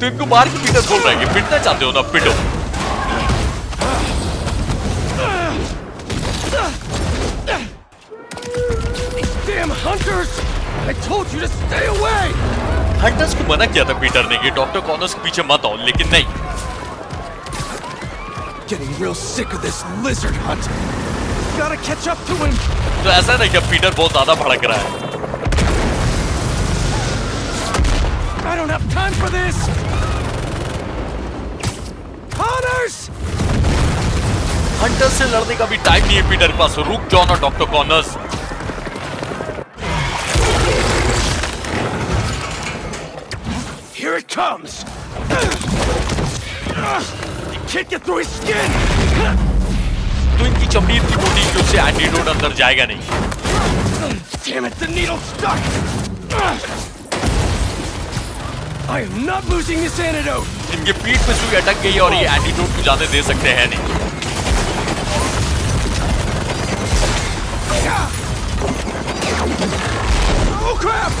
तो इनको मार के पीटर बोल रहे हैं कि पिटना चाहते हो ना पिटो Damn hunters! I told you to stay away! Hunters को मना किया था पीटर ने कि डॉक्टर कॉनर्स के पीछे मत आओ लेकिन नहीं Getting real sick of this lizard hunt. Catch up to him. तो ऐसा नहीं कि पीटर बहुत ज़्यादा भड़क रहा है I don't have time for this. Connors! Hunter से लड़ने का भी टाइम नहीं है पीटर के पास रुक जाओ ना doctor Connors Here it comes! You can't get through his skin! तो इनकी चमड़ी इतनी मोटी कि उससे एंटीडोट अंदर जाएगा नहीं Damn it, the needle's stuck! I am not losing this antidote! इनके पीठ पे सुई अटक गई है और ये एंटीडोट को जाने दे सकते हैं नहीं Oh crap!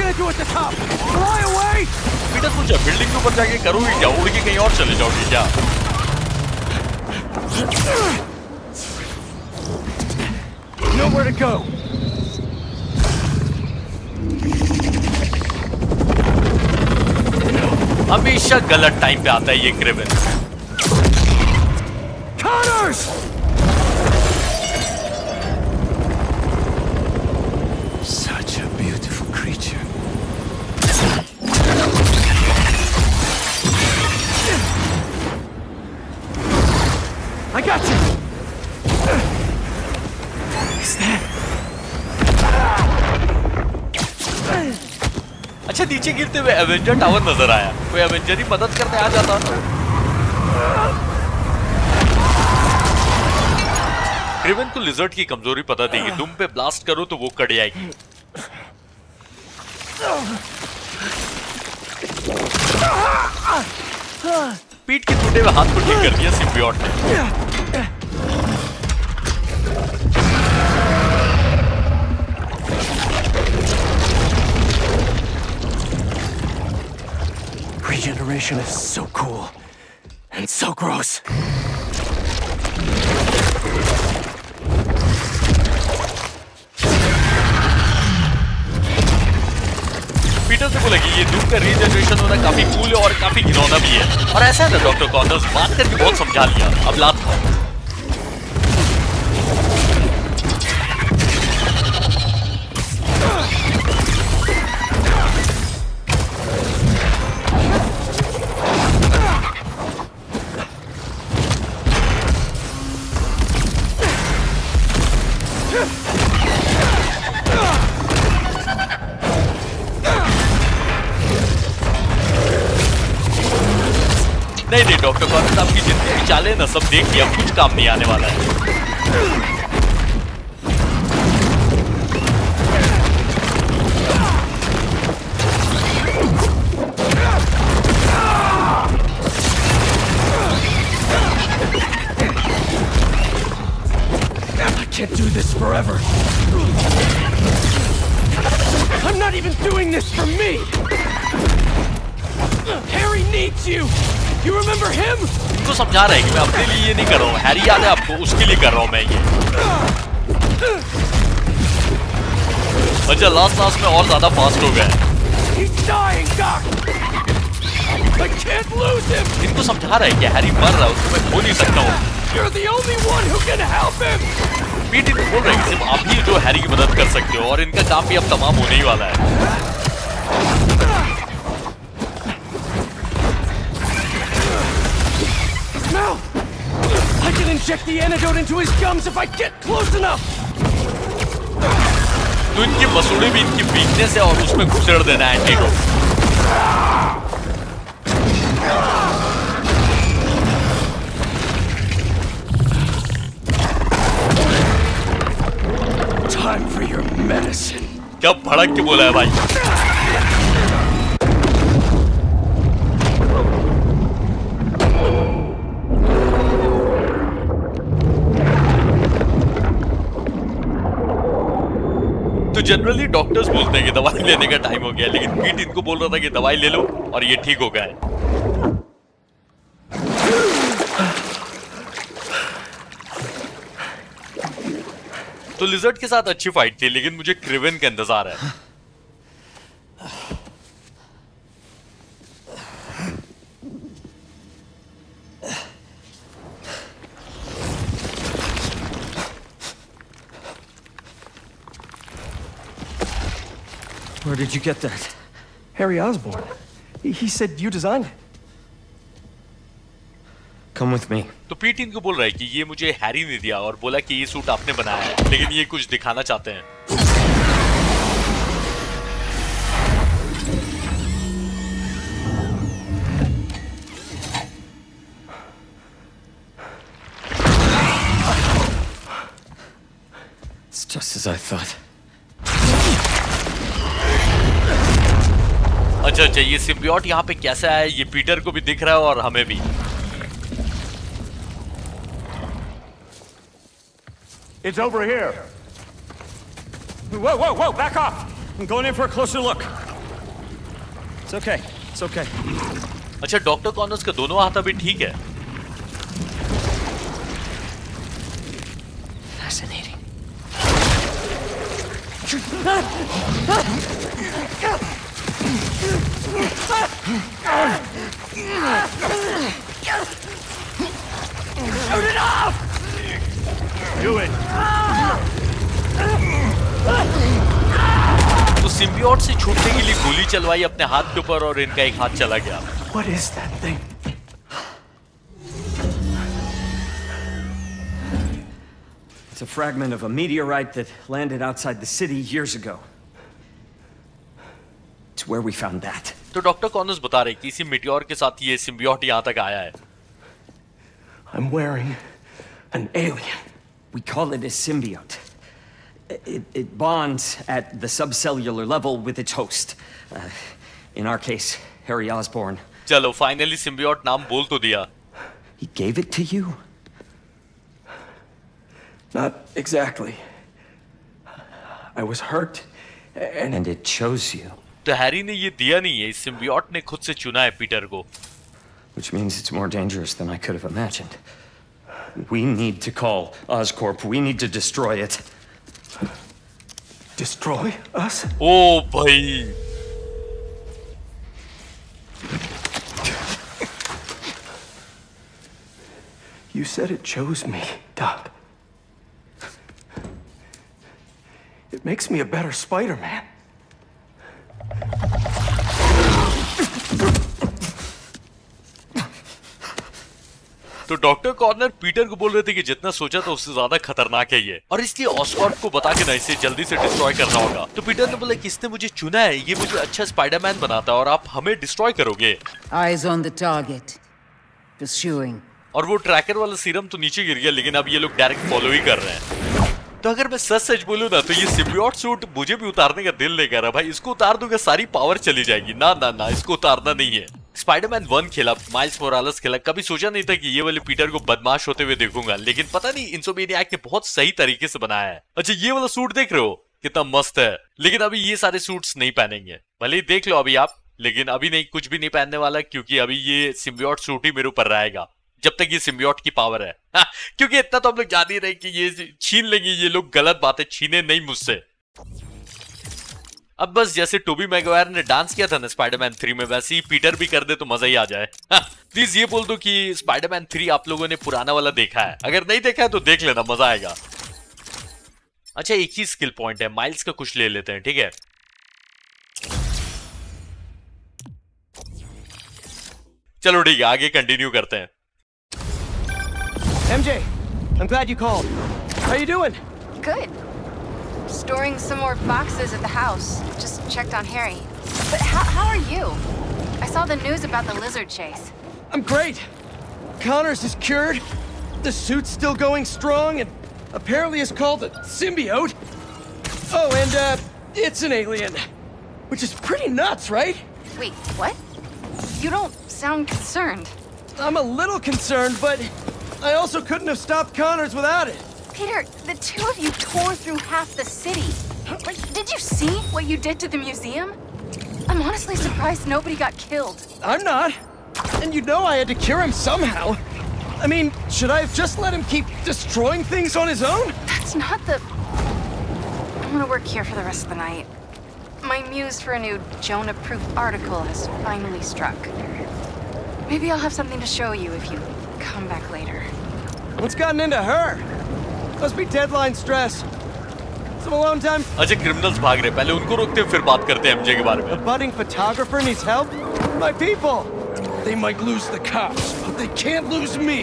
Gonna do at the top? Fly away? Peter पूछा बिल्डिंग के ऊपर जाके करोगे क्या उड़ के कहीं और चले जाओगे क्या Nowhere to go. हमेशा गलत टाइम पे आता है ये Connors! नीचे गिरते हुए एवेंजर टावर नज़र आया। कोई एवेंजर ही मदद करने आ जाता। क्रिवन को लिजर्ट की कमज़ोरी पता थी कि तुम पे ब्लास्ट करो तो वो कट जाएगी पीठ के टूटे हुए हाथ को ठीक कर दिया सिम्बियोट ने। Regeneration is so cool. And so gross. Peter से बोला कि ये धूप का रीजनरेशन होना काफ़ी कूल है और काफ़ी घिनौना भी है और ऐसा है ना डॉक्टर कॉर्नर्स बात करके बहुत समझा लिया अब लात नहीं नहीं डॉक्टर कॉर्नर्स आपकी जितनी भी चालें ना सब देख लिया कुछ काम नहीं आने वाला है I can't do this forever. I'm not even doing this for me. Harry needs you. You remember him? उनको समझा रहा है कि मैं अपने लिए ये नहीं कर रहा हूँ हैरी याद है आपको उसके लिए कर रहा हूँ मैं ये अच्छा लास्ट लास्ट में और ज़्यादा फास्ट हो गए He's dying, Doc. I can't lose him. इनको समझा रहा है कि हैरी मर रहा है उसको मैं खो नहीं सकता हूँ You're the only one who can help him. पीट इनको बोल रहे हैं सिर्फ़ आप ही जो हैरी की मदद कर सकते हो और इनका काम भी अब तमाम होने ही वाला है inject the antidote into his gums if I get close enough. तो इनकी मसूड़े भी इनकी वीकनेस है और उसमें घुसेड़ देना है antidote Time for your medicine. क्या भड़क के बोला है भाई जनरली डॉक्टर्स बोलते हैं कि दवाई लेने का टाइम हो गया, लेकिन पीट इनको बोल रहा था कि दवाई ले लो और ये ठीक हो गया है। तो लिजर्ट के साथ अच्छी फाइट थी, लेकिन मुझे क्रिवेन का इंतज़ार है। Where did you get that? Harry Osborn. He, he said you designed it. Come with me. तो पीट इनको बोल रहा है कि ये मुझे हैरी ने दिया और बोला कि ये सूट आपने बनाया है लेकिन ये कुछ दिखाना चाहते हैं It's just as I thought. अच्छा अच्छा ये सिम्बियोट यहाँ पे कैसा है ये पीटर को भी दिख रहा है और हमें भी It's over here. Whoa, whoa, whoa, back off! I'm going in for a closer look. It's okay. It's okay. अच्छा डॉक्टर कॉनर्स का दोनों हाथ अभी ठीक है Fascinating. Do it. तो सिम्बियोट से छूटने के लिए गोली चलवाई अपने हाथ के ऊपर और इनका एक हाथ चला गया What is that thing? It's a fragment of a meteorite that landed outside the city years ago. It's where we found that. तो डॉक्टर कॉनर्स बता रहे कि इसी मिट्योर के साथ ये सिम्बियोट यहाँ तक आया है I'm wearing an alien. We call it a symbiote. It, it bonds at the subcellular level with its host. Uh, in our case, Harry Osborn. चलो फाइनली सिम्बियोट नाम बोल तो दिया He gave it to you? Not exactly. I was hurt, and, And it chose you. तो Harry ने ये दिया नहीं है इस सिम्बियोट ने खुद से चुना है पीटर को Which means it's more dangerous than I could have imagined. We need to call Oscorp. We need to destroy it. destroy us? ओ भाई You said it chose me, Doc. It makes me a better Spider-Man. तो doctor Connor Peter को बोल रहे थे कि जितना सोचा था उससे ज़्यादा खतरनाक है ये और इसलिए ऑस्कॉर्प को बता के ना इसे जल्दी से डिस्ट्रॉय करना होगा तो पीटर ने बोला कि इसने मुझे चुना है ये मुझे अच्छा स्पाइडरमैन बनाता है और आप हमें डिस्ट्रॉय करोगे on the target. Pursuing. और वो ट्रैकर वाला सीरम तो नीचे गिर गया लेकिन अब ये लोग डायरेक्ट फॉलो ही कर रहे हैं तो अगर मैं सच सच बोलूँ ना तो ये सिम्बियोट सूट मुझे भी उतारने का दिल नहीं कर रहा भाई। इसको उतार दूँगा, सारी पावर चली जाएगी। ना ना ना, इसको उतारना नहीं है। स्पाइडरमैन वन खेला माइल्स मोरालस खेला। कभी सोचा नहीं था कि ये वाले पीटर को बदमाश होते हुए देखूँगा, लेकिन पता नहीं इंसोमेनियाक ने बहुत सही तरीके से बनाया है। अच्छा ये वाला सूट देख रहे हो? कितना मस्त है। लेकिन अभी ये सारे सूट्स नहीं पहनेंगे। भले ही देख लो अभी आप, लेकिन अभी नहीं, कुछ भी नहीं पहनने वाला, क्योंकि अभी ये सिम्बियोट सूट ही मेरे ऊपर रहेगा। जब तक ये सिम्बियोट की पावर है। क्योंकि इतना तो हम लोग जान ही रहे कि ये छीन लेंगे, ये लोग गलत बातें छीने नहीं मुझसे। अब बस जैसे टोबी मैगवायर ने डांस किया था ना स्पाइडरमैन थ्री में, वैसे ही पीटर भी कर दे तो मज़ा ही आ जाए। प्लीज़ ये बोल दो कि स्पाइडरमैन थ्री आप लोगों ने पुराना वाला देखा है। अगर नहीं देखा है तो देख लेना, मज़ा आएगा। अच्छा एक ही स्किल पॉइंट है, माइल्स का कुछ ले लेते हैं, ठीक है? चलो ठीक है, आगे कंटिन्यू करते हैं। MJ, I'm glad you called. How are you doing? Good. Storing some more boxes at the house. Just checked on Harry. But how, how are you? I saw the news about the lizard chase. I'm great. Connors is cured. The suit's still going strong, and apparently it's called a symbiote. Oh, and uh, it's an alien, which is pretty nuts, right? Wait, what? You don't sound concerned. I'm a little concerned, but I also couldn't have stopped Connors without it. Peter, the two of you tore through half the city. Like, did you see what you did to the museum? I'm honestly surprised nobody got killed. I'm not. And you know I had to cure him somehow. I mean, should I have just let him keep destroying things on his own? That's not the... I'm gonna work here for the rest of the night. My muse for a new Jonah-proof article has finally struck. Maybe I'll have something to show you if you come back later. What's gotten into her? Must be deadline stress. Some alone time? अच्छा criminals भाग रहे पहले उनको रोकते हैं फिर बात करते हैं एमजे के बारे में A budding photographer needs help? My people! They might lose the cops, but they can't lose me!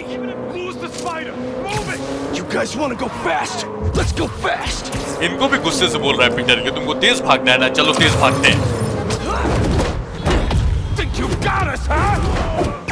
Lose the spider! Move it! You guys wanna go fast? Let's go fast! इनको भी गुस्से से बोल रहा है पीटर कि तुमको तेज भागना है ना चलो तेज भागते हैं Think you got us, huh?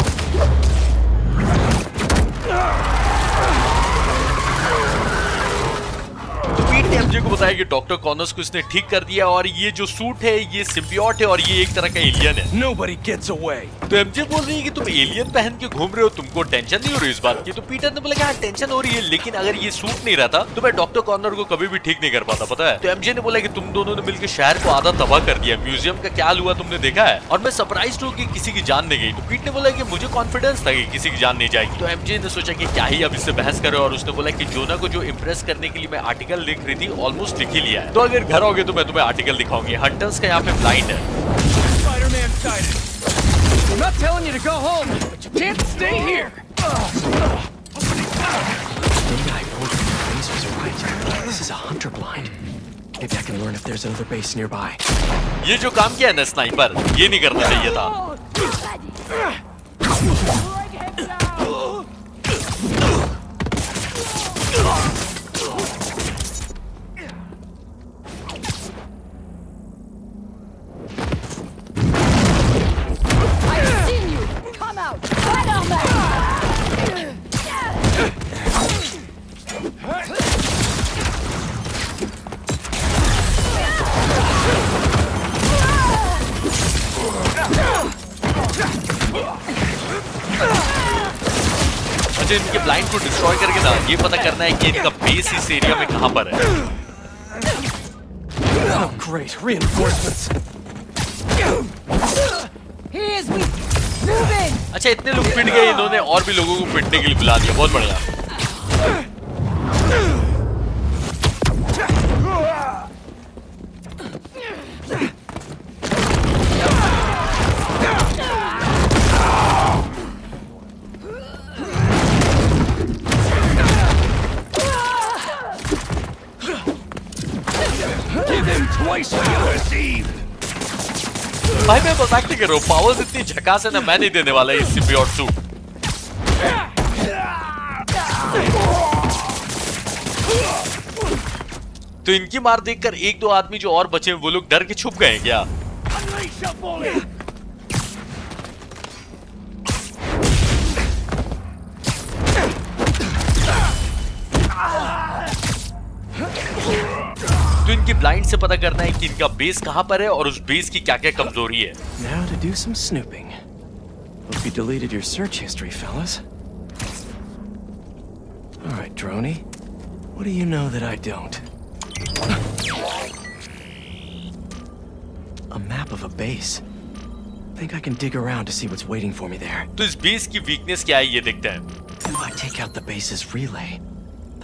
MJ को बताया कि डॉक्टर कॉनर्स को इसने ठीक कर दिया और ये जो सूट है ये सिम्बियोट है और ये एक तरह का एलियन है। Nobody gets away. तो एमजे बोल रही है कि तुम एलियन पहन के घूम रहे हो तुमको टेंशन नहीं हो रही इस बात की? तो पीटर ने बोला कि हाँ टेंशन हो रही है लेकिन अगर ये सूट नहीं रहता तो मैं डॉक्टर कॉर्नर को कभी भी ठीक नहीं कर पाता पता है? तो एमजे ने बोला कि तुम दोनों ने मिलकर शहर को आधा तबाह कर दिया म्यूज़ियम का क्या हुआ तुमने देखा है? और मैं सरप्राइज़ हूँ की किसी की जान नहीं गई। तो पीट ने बोला की मुझे कॉन्फिडेंस था कि किसी की जान नहीं जाएगी। तो एमजे ने सोचा की क्या ही अब इससे बहस करे और उसने बोला की जोना को जो इम्प्रेस करने के लिए मैं आर्टिकल लिख रही थी ऑलरेडी ऑलमोस्ट लिखी लिया है। तो अगर घर आओगे तो मैं तुम्हें आर्टिकल दिखाऊँगी। हंटर्स का यहाँ पे ब्लाइंड है। ये जो काम किया है ना स्नाइपर ये नहीं करना चाहिए था। अच्छा इनके ब्लाइंड को डिस्ट्रॉय करके ना ये पता करना है कि इनका बेस इस एरिया में कहाँ पर है Oh, great. Reinforcements. He is weak! Move in! अच्छा इतने लोग पिट गए इन्होंने और भी लोगों को पिटने के लिए बुला दिया बहुत बढ़िया मज़ाक नहीं कर पावर्स इतनी झकास है ना, मैं नहीं देने वाला इस सिम्बियोट सूट तो इनकी मार देखकर एक दो आदमी जो और बचे वो लोग डर के छुप गए क्या? इनकी ब्लाइंड से पता करना है कि इनका बेस कहाँ पर है और उस बेस की क्या क्या कमजोरी है Now to do some snooping. Hope you deleted your search history, fellas. Alright, Droney. What do you know that I don't? A map of a base. Think I can dig around to see what's waiting for me there. तो इस base की weakness क्या है ये देखते हैं If I take out the base's relay,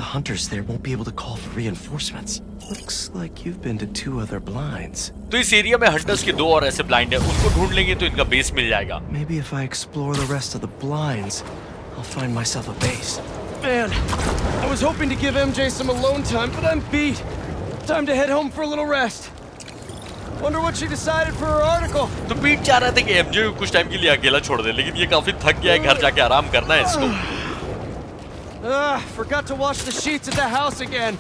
the hunters there won't be able to call for reinforcements. Looks like you've been to two other blinds. तो इस एरिया में हंटर्स के दो और ऐसे ब्लाइंड है उनको ढूंढ लेंगे तो इनका बेस मिल जाएगा Maybe if I explore the rest of the blinds, I'll find myself a base. Man, I was hoping to give MJ some alone time, but I'm beat. Time to head home for a little rest. Wonder what she decided for her article. तो पीट चाह रहा था कि MJ को कुछ time के लिए अकेला छोड़ दे लेकिन ये काफी थक गया है घर जाके आराम करना है इसको Ugh, forgot to wash the sheets at the house again.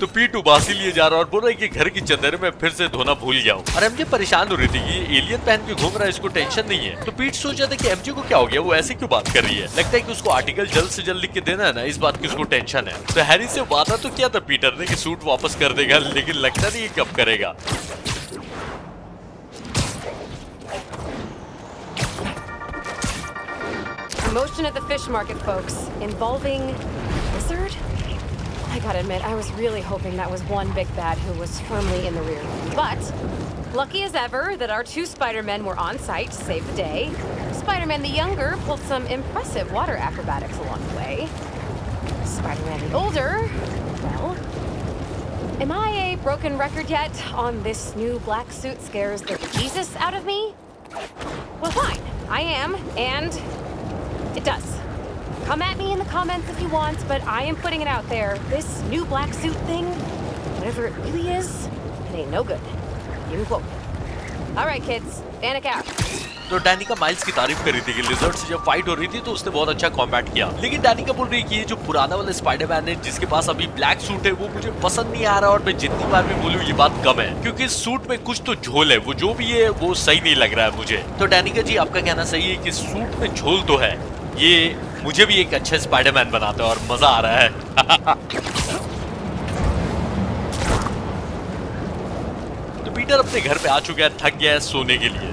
तो पीट उबासी लिए जा रहा और बोल रहा है कि घर की चदर में फिर से धोना भूल गया और एमजे परेशान हो रही थी कि एलियन पहन के घूम रहा है इसको टेंशन नहीं है। तो पीट सोच रहा था कि एमजे को क्या हो गया वो ऐसे क्यों बात कर रही है? लगता है कि उसको आर्टिकल जल्द से जल्द लिख के देना है ना इस बात की उसको टेंशन है। तो हैरी से वादा तो किया था पीटर ने की सूट वापस कर देगा लेकिन लगता नहीं कब करेगा। Commotion at the fish market, folks, involving Wizard? I gotta admit, I was really hoping that was one big bad who was firmly in the rear. But, lucky as ever that our two Spider-Men were on site to save the day. Spider-Man the younger pulled some impressive water acrobatics along the way. Spider-Man the older, well... Am I a broken record yet on this new black suit scares the Jesus out of me? Well, fine. I am, and it does. Come at me in the comments if you want, but I am putting it out there. This new black suit thing, whatever it really is, it ain't no good. You quote. All right, kids, Danik out. तो Danika Miles की तारीफ़ कर रही थी कि lizard से जब fight हो रही थी तो उसने बहुत अच्छा कॉम्बैट किया लेकिन डैनिका बोल रही है कि ये जो पुराना वाला स्पाइडरमैन है जिसके पास अभी ब्लैक सूट है वो मुझे पसंद नहीं आ रहा और मैं जितनी बार भी बोलूँ ये बात कम है क्योंकि सूट में कुछ तो झोल है वो जो भी है वो सही नहीं लग रहा है मुझे तो डैनिका जी आपका कहना सही है की सूट में झोल तो है ये मुझे भी एक अच्छा स्पाइडरमैन बनाता है और मज़ा आ रहा है। तो पीटर अपने घर पे आ चुका है, थक गया है सोने के लिए।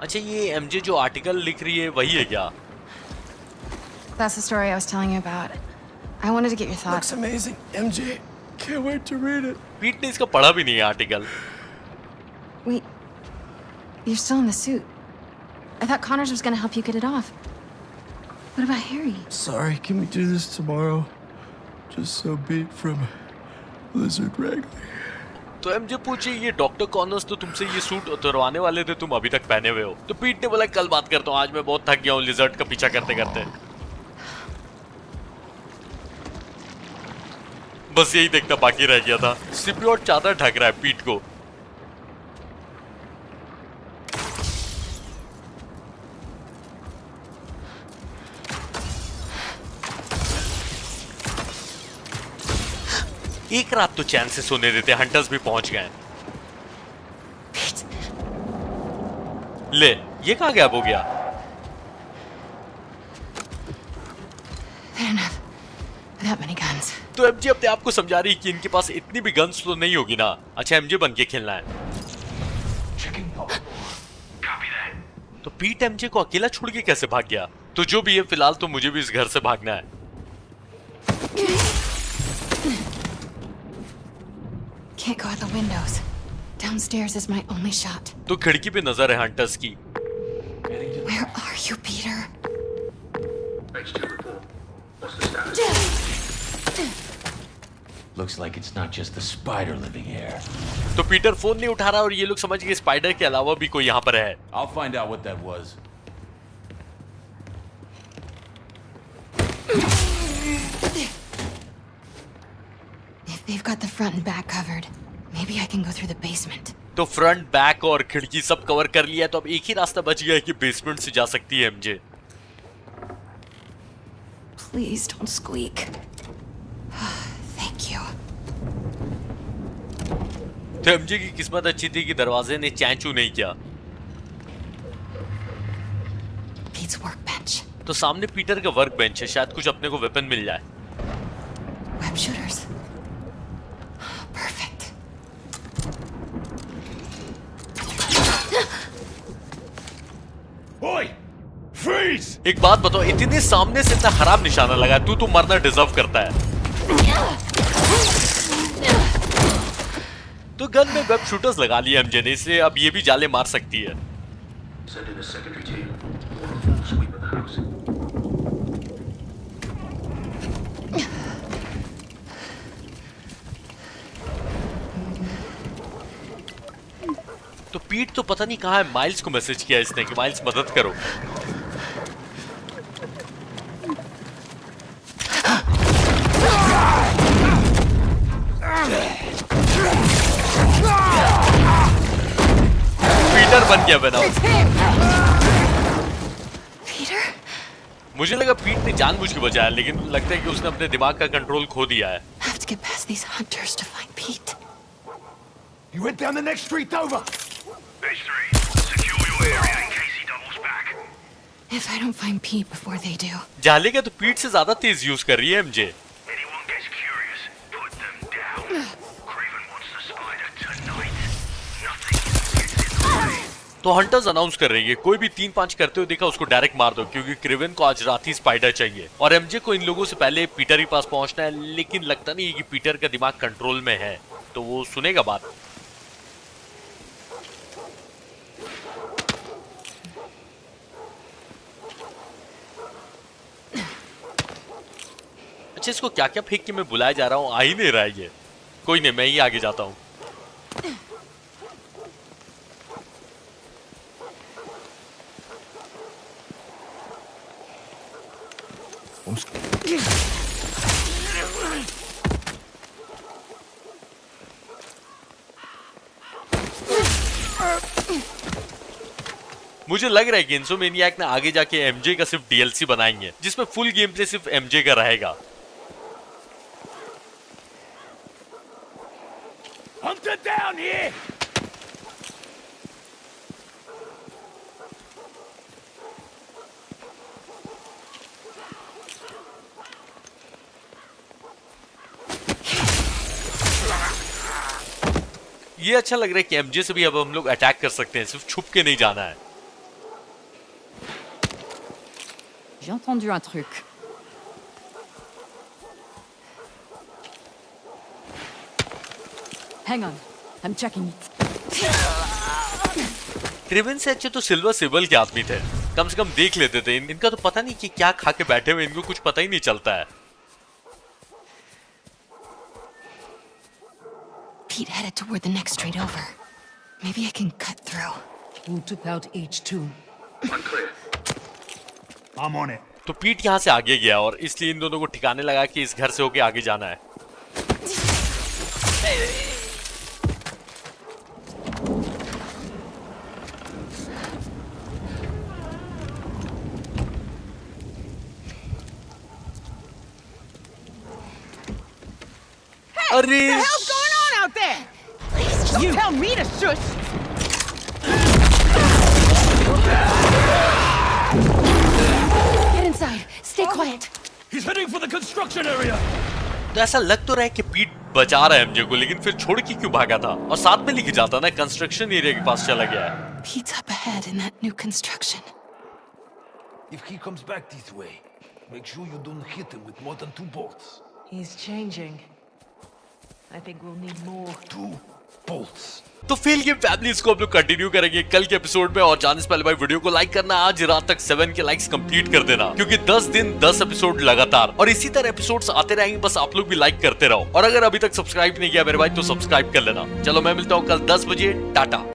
अच्छा ये एमजे जो आर्टिकल लिख रही है, वही है क्या? That's the story I was telling you about. I wanted to get your thoughts. Looks amazing, MJ. Can't wait to read it. पीट ने इसका पढ़ा भी नहीं है article Wait, you're still in the suit. I thought Connors was gonna help you get it off. What about Harry? Sorry, can we do this tomorrow? Just so beat from Lizard Wrangler. तो MJ पूछे ये doctor corners तो तुमसे ये suit उतरवाने वाले थे तुम अभी तक पहने हुए हो तो पीट ने बोला कल बात करता हूँ आज मैं बहुत थक गया हूँ लिजर्ट का पीछा करते करते बस यही देखना बाकी रह गया था सिपियोट चादर ढक रहा है पीठ को एक रात तो चैन से सोने देते, हंटर्स भी पहुँच गए ले, ये कहा गैप हो गया Fair enough. Without many guns. तो एमजे अपने आप को समझा रही कि इनके पास इतनी भी गन्स तो नहीं होगी ना। अच्छा एमजे बन के खेलना है। तो पीट एमजे को अकेला छोड़ के कैसे भाग गया? तो जो भी है फ़िलहाल तो मुझे भी इस घर से भागना है। Can't go out the windows. Downstairs is my only shot. तो खिड़की पे नज़र है हंटर्स की। Looks like it's not just the spider living here. तो पीटर फोन नहीं उठा रहा और ये लोग समझ गए स्पाइडर के अलावा भी कोई यहाँ पर है I'll find out what that was. If they've got the front and back covered, maybe I can go through the basement. तो फ्रंट बैक और खिड़की सब कवर कर लिया तो अब एक ही रास्ता बच गया है कि बेसमेंट से जा सकती है एमजे Please don't squeak. तो एमजे की किस्मत अच्छी थी कि दरवाजे ने चैंचू नहीं किया। तो सामने पीटर का वर्क बेंच है शायद कुछ अपने को वेपन मिल जाए! एक बात बताओ इतने सामने से इतना खराब निशाना लगा तू तो मरना डिजर्व करता है। तो गन में वेब शूटर्स लगा लिए एमजे ने इसलिए अब ये भी जाले मार सकती है. तो पीट तो पता नहीं कहा है माइल्स को मैसेज किया इसने कि माइल्स मदद करो। बन गया बनाओ Peter? मुझे लगा पीट ने जानबूझ के बचाया लेकिन लगता है कि उसने अपने दिमाग का कंट्रोल खो दिया है I have to get past these hunters to find Pete. You went down the next street over. Base 3, secure your area in case he doubles back. If I don't find Pete before they do, जाले का तो पीट से ज़्यादा तेज use कर रही है MJ तो हंटर्स अनाउंस कर रही है कोई भी तीन पाँच करते हुए देखा, उसको डायरेक्ट मार दो, क्योंकि क्रिवन को आज रात ही स्पाइडर चाहिए। और एमजे को इन लोगों से पहले पीटर के पास पहुँचना है, लेकिन लगता नहीं है कि पीटर का दिमाग कंट्रोल में है। तो वो सुनेगा बात। अच्छा इसको क्या क्या फेंक के मैं बुलाया जा रहा हूँ? आ ही नहीं रहा है ये। कोई नहीं, मैं ही आगे जाता हूँ। मुझे लग रहा है कि इंसोमेनियाक ने आगे जाके एमजे का सिर्फ़ डीएलसी बनाएँगे, जिसमें फुल गेम प्ले सिर्फ़ एमजे का रहेगा Hunter down here! ये अच्छा लग रहा है कि एमजे से भी अब हम लोग अटैक कर सकते हैं सिर्फ़ छुप के नहीं जाना है J'ai entendu un truc. Hang on. I'm checking it. क्रिवन से अच्छे तो सिल्वर सिबल के आदमी थे कम से कम देख लेते थे इन, इनका तो पता नहीं कि क्या खा के बैठे हुए इनको कुछ पता ही नहीं चलता है Pete headed toward the next street over. Maybe I can cut through. Who took out H2? Unclear. I'm on it. तो पीट यहाँ से आगे गया और इसलिए इन दोनों को ठिकाने लगा कि इस घर से होके आगे जाना है अरे Out there? Please, Don't you tell me to shush. Get inside. Stay quiet. He's heading for the construction area. तो ऐसा लग तो रहा है कि पीट बचा रहा है एमजे को लेकिन फिर छोड़ के क्यों भागा था और साथ में लेके जाता ना कंस्ट्रक्शन एरिया के पास चला गया है Pete's up ahead in that new construction. If he comes back this way, make sure you don't hit him with more than two bolts. He's changing. I think we'll need more. Two bolts. तो fail game family इसको हम लोग continue करेंगे कल के episode में और जाने से पहले भाई वीडियो को लाइक करना आज रात तक सेवन के लाइक्स कंप्लीट कर देना क्योंकि 10 दिन 10 एपिसोड लगातार और इसी तरह एपिसोड्स आते रहेंगे बस आप लोग भी लाइक करते रहो और अगर अभी तक सब्सक्राइब नहीं किया मेरे भाई तो सब्सक्राइब कर लेना चलो मैं मिलता हूँ कल 10 बजे टाटा